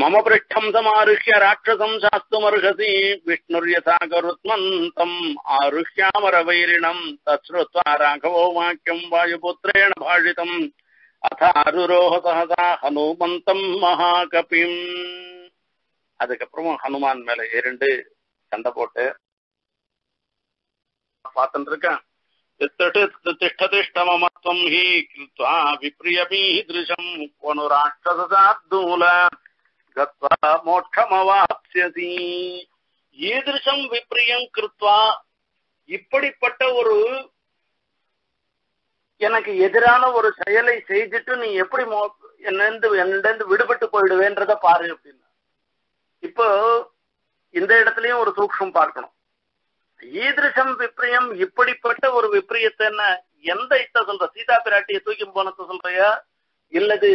மம பிருஷ்டம் சமாருஷ்ய ராட்சசம் சாஸ்துமர்ஹசி விஷ்ணுர்யதா கருத்மந்தம் ஆருஷ்யாமர வைரிணம். தஸ்ருத்வா ராഘவோ வாக்கியம் வாயுபுத்திரேண பாஷிதம் அதாருரோஹ சகதா ஹனுமந்தம் மகாகபிம். அதுக்கப்புறமும் ஹனுமான் மேல இரண்டு சண்டை போட்டு. பார்த்துட்டு இருக்கேன். तिष्ठतिष्ठममत्वं हि कृत्वा विप्रियमीदृशम् क्वनु राक्षससार्दूल गत्वा மோட்சமவாப்ஸ்யசி ஈதிருஷம் விப்ரியம் கிருத்வா இப்படிப்பட்ட ஒரு எனக்கு எதிரான ஒரு செயலை செய்துட்டு நீ எப்படி என்னந்து என்னிருந்து விடுபட்டு போயிடுவேன்றத பாரு அப்படின்னா இப்போ இந்த இடத்துலயும் ஒரு சூக்ஷம் பார்க்கணும் ஈதிருஷம் விப்ரியம் இப்படிப்பட்ட ஒரு விப்ரியத்தை என்ன எந்த இத்த சொல்ற? சீதா பிராட்டியை தூக்கி போனத்தை சொல்றியா? இல்லது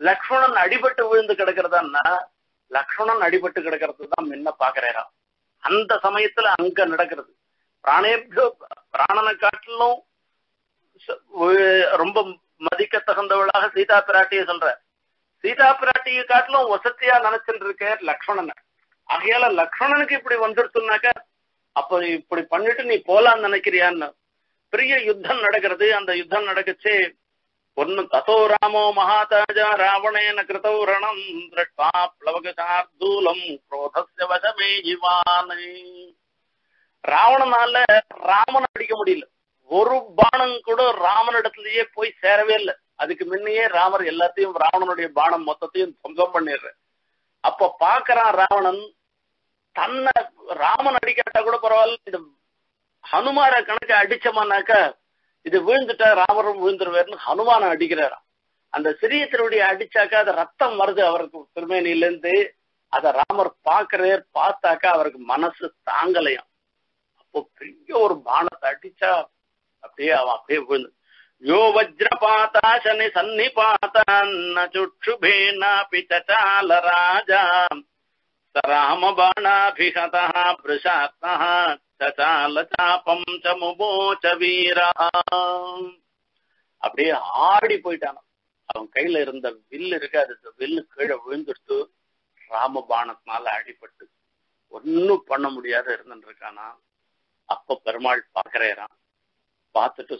லக்ஷ்மணன் அடிபட்டு விழுந்து கிடக்கிறதான்னா லக்ஷ்மணன் அடிபட்டு கிடக்கிறது தான் முன்ன பாக்குறா அந்த சமயத்துல அங்க நடக்கிறது. பிராணேபியோ பிராணனை காட்டிலும் ரொம்ப மதிக்க தகுந்தவளாக சீதா பிராட்டியை சொல்ற. சீதா பிராட்டியை காட்டிலும் வசதியா நினைச்சுட்டு இருக்க லக்ஷ்மணனை. ஆகையால லக்ஷ்மணனுக்கு இப்படி வந்துடுத்துனாக்க அப்ப இப்படி பண்ணிட்டு நீ போலான்னு நினைக்கிறியான்னு. பெரிய யுத்தம் நடக்கிறது. அந்த யுத்தம் நடக்கச்சே ஒன்னு ததோ ராமோ மகாதாஜா ராவணேன கிருதௌ ரணம் திருஷ்டா பிளவகார்தூலம் குரோதஸ்ய வசமே இவானை ராவணனால ராமன் அடிக்க முடியல. ஒரு பானம் கூட ராமனிடத்துலயே போய் சேரவே இல்லை. அதுக்கு முன்னையே ராமர் எல்லாத்தையும் ராவணனுடைய பானம் மொத்தத்தையும் துவம்சம் பண்ணிடுற அப்ப பாக்குறான் ராவணன் தன்னை ராமன் அடிக்காட்டா கூட பரவாயில்ல. இந்த ஹனுமார கணக்கு அடிச்சமானாக்க இது விழுந்துட்டா ராமரும் விழுந்துருவாருன்னு ஹனுமான அடிக்கிறாராம். அந்த சிறிய திருவடியை அடிச்சாக்கா அது ரத்தம் வருது அவருக்கு திருமேனில இருந்து அத ராமர் பாக்குறார் பார்த்தாக்கா அவருக்கு மனசு தாங்கலையாம். அப்போ பெரிய ஒரு பானத்தை அடிச்சா அப்படியே அவன் அப்படியே விழுந்து. யோ வஜ்ரபாதா சனி சன்னிபாதான்ன சுட்சுபேனாபி சச்சால ராஜா रामबाणाभिहतः वृषात्मः சச்சாலச்சாபம் சமுபோச்ச வீரா அப்படியே ஆடி போயிட்டான் அவன் கையில இருந்த வில்லு இருக்கு அது வில்லு கீழே விழுந்துடுத்து ராமபாணத்தினால அடிபட்டு ஒன்னும் பண்ண முடியாத இருந்துட்டு இருக்கானா அப்ப பெருமாள் பாக்குறேறான் பார்த்துட்டு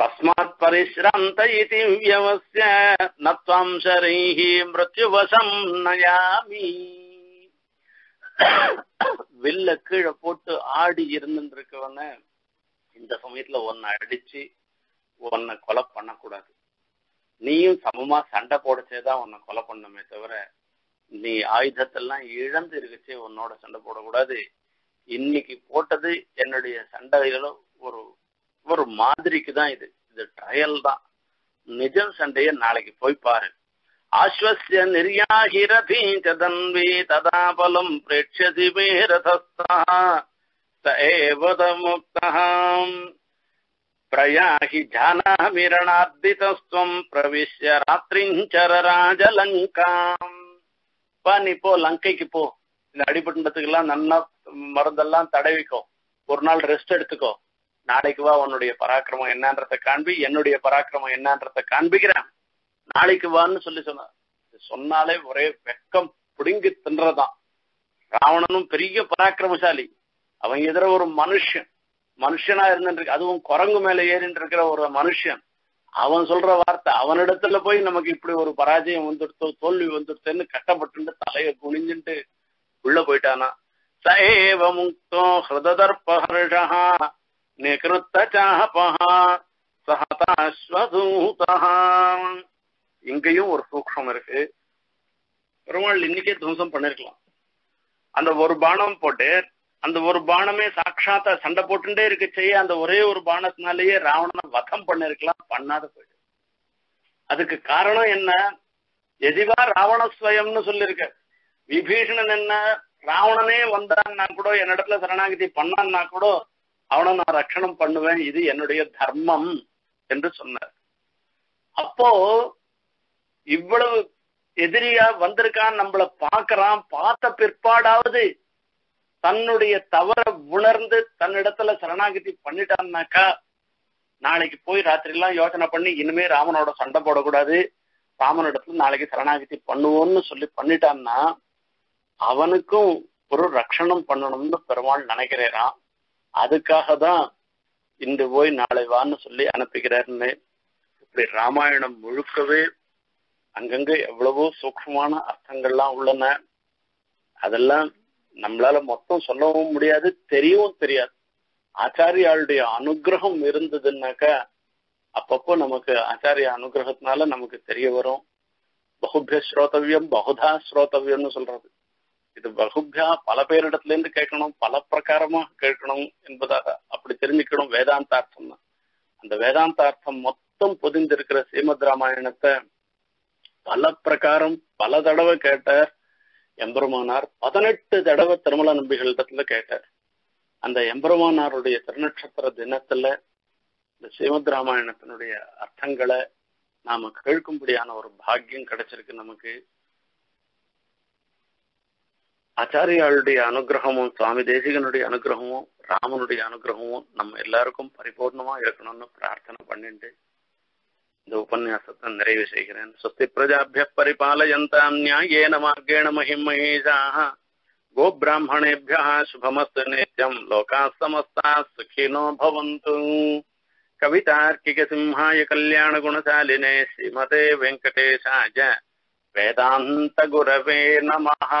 தஸ்மாத் பரிசிராந்த இதி வியவஸ்ய நத்வாம் ஷரைஹி மிருத்யுவசம் நயாமி வில்ல கீழே போட்டு ஆடி இருந்துருக்கவன இந்த சமயத்துல உன்னை அடிச்சு உன்னை கொலை பண்ணக்கூடாது. நீயும் சமமா சண்டை போடச்சேதான் உன்னை கொலை பண்ணமே தவிர நீ ஆயுதத்தெல்லாம் இழந்து இருக்குச்சே உன்னோட சண்டை போடக்கூடாது. இன்னைக்கு போட்டது என்னுடைய சண்டைகளோ ஒரு ஒரு மாதிரிக்கு தான் இது. இது ட்ரையல் தான். நிஜம் சண்டைய நாளைக்கு போய் பாரு. ஆஸ்வசிய நிர்யாகிரதி தன்வி ததா பலம் பிரேட்சதி மே ரதஸ்தா ச முக்தஹாம் பிரயாஹி பிரவிஷ்ய ராத்திரிஞ்சர ராஜலங்காம் பா நீ போ லங்கைக்கு போ. இந்த அடிபட்டதுக்கெல்லாம் நல்லா மருந்தெல்லாம் தடவிக்கோ. ஒரு நாள் ரெஸ்ட் எடுத்துக்கோ. நாளைக்கு வா உன்னுடைய பராக்கிரமம் என்னன்றத காண்பி என்னுடைய பராக்கிரமம் என்னன்றத காண்பிக்கிறேன். நாளைக்கு வான்னு சொல்லி சொன்ன சொன்னாலே ஒரே வெக்கம் பிடுங்கி தின்றதான் ராவணனும் பெரிய பராக்கிரமசாலி. அவன் எதிர ஒரு மனுஷன். மனுஷனா இருந்து அதுவும் குரங்கு மேல ஏறிட்டு இருக்கிற ஒரு மனுஷன். அவன் சொல்ற வார்த்தை அவனிடத்துல போய் நமக்கு இப்படி ஒரு பராஜயம் வந்துடுத்தோ தோல்வி வந்துடுத்தோன்னு கட்டப்பட்டு தலையை குனிஞ்சுட்டு உள்ள போயிட்டானா. சஏவ முக்தோ ஹிருதர்பஹர்ஷா நிகிருத்த சஹதாஸ்வதூதா இங்கேயும் ஒரு சூக்ஷம் இருக்கு. பெருமாள் இன்னைக்கே துவம்சம் பண்ணிருக்கலாம். அந்த ஒரு பானம் போட்டு அந்த ஒரு பானமே சாட்சாத்தா சண்டை போட்டுட்டே இருக்க செய்ய அந்த ஒரே ஒரு பானத்தினாலேயே ராவணனை வதம் பண்ணிருக்கலாம் பண்ணாத போயிடு. அதுக்கு காரணம் என்ன? எதிவா ராவணஸ்வயம்னு சொல்லியிருக்க விபீஷணன் என்ன? ராவணனே வந்தான்னா கூட என்னிடத்துல சரணாகதி பண்ணான்னா கூட அவனை நான் ரட்சணம் பண்ணுவேன் இது என்னுடைய தர்மம் என்று சொன்னார். அப்போ இவ்வளவு எதிரியா வந்திருக்கான் நம்மள பார்க்கறான் பார்த்த பிற்பாடாவது தன்னுடைய தவற உணர்ந்து தன்னிடத்துல சரணாகதி பண்ணிட்டான்னாக்கா நாளைக்கு போய் ராத்திரி எல்லாம் யோசனை பண்ணி இனிமே ராமனோட சண்டை போடக்கூடாது ராமனிடத்துல நாளைக்கு சரணாகதி பண்ணுவோம்னு சொல்லி பண்ணிட்டான்னா அவனுக்கும் ஒரு ரட்சணம் பண்ணணும்னு பெருமாள் நினைக்கிறேரான் அதுக்காக தான் இன்று போய் நாளை வான்னு சொல்லி அனுப்புகிறாருன்னு இப்படி ராமாயணம் முழுக்கவே அங்கங்க எவ்வளவோ சூக்மமான அர்த்தங்கள்லாம் உள்ளன. அதெல்லாம் நம்மளால மொத்தம் சொல்லவும் முடியாது தெரியவும் தெரியாது. ஆச்சாரியாளுடைய அனுகிரகம் இருந்ததுன்னாக்கா அப்பப்போ நமக்கு ஆச்சாரிய அனுகிரகத்தினால நமக்கு தெரிய வரும். பகுபிய ஸ்ரோதவியம் பகுதா ஸ்ரோதவியம்னு சொல்றது. இது பகுபியா பல பேரிடத்துல இருந்து கேட்கணும் பல பிரகாரமா கேட்கணும் என்பதாக அப்படி தெரிஞ்சுக்கணும் வேதாந்தார்த்தம் அந்த வேதாந்தார்த்தம் மொத்தம் பொதிந்திருக்கிற ஸ்ரீமத் ராமாயணத்தை பல பிரகாரம் பல தடவை கேட்டார். எம்பெருமானார் பதினெட்டு தடவை திருமல நம்பிகளிடத்துல கேட்டார். அந்த எம்பெருமானாருடைய திருநட்சத்திர தினத்துல இந்த ஸ்ரீமத் ராமாயணத்தினுடைய அர்த்தங்களை நாம கேட்கும்படியான ஒரு பாக்கியம் கிடைச்சிருக்கு நமக்கு. ആചാര്യാളുടെ അനുഗ്രഹവും സ്വാമി ദേശികനുടെ അനുഗ്രഹവും ராமனுடைய அனுகிரகமும் நம்ம எல்லாருக்கும் பரிபூர்ணமா இருக்கணும்னு பிரார்த்தனை பண்ணிட்டு இந்த உபன்யாசத்தை நிறைவு செய்கிறேன் சுஸ்தி பிரஜாபிய பரிபாலயந்தாம் நியாயேன மார்கேண மகிம் மகேஷாக கோபிராமணேபிய சுபமஸ்து நித்யம் லோகா சமஸ்தா சுகினோ பவந்து கவிதார்க்கிக சிம்ஹாய கல்யாண குணசாலினே ஸ்ரீமதே வெங்கடேஷாய वेदान्तगुरवे नमः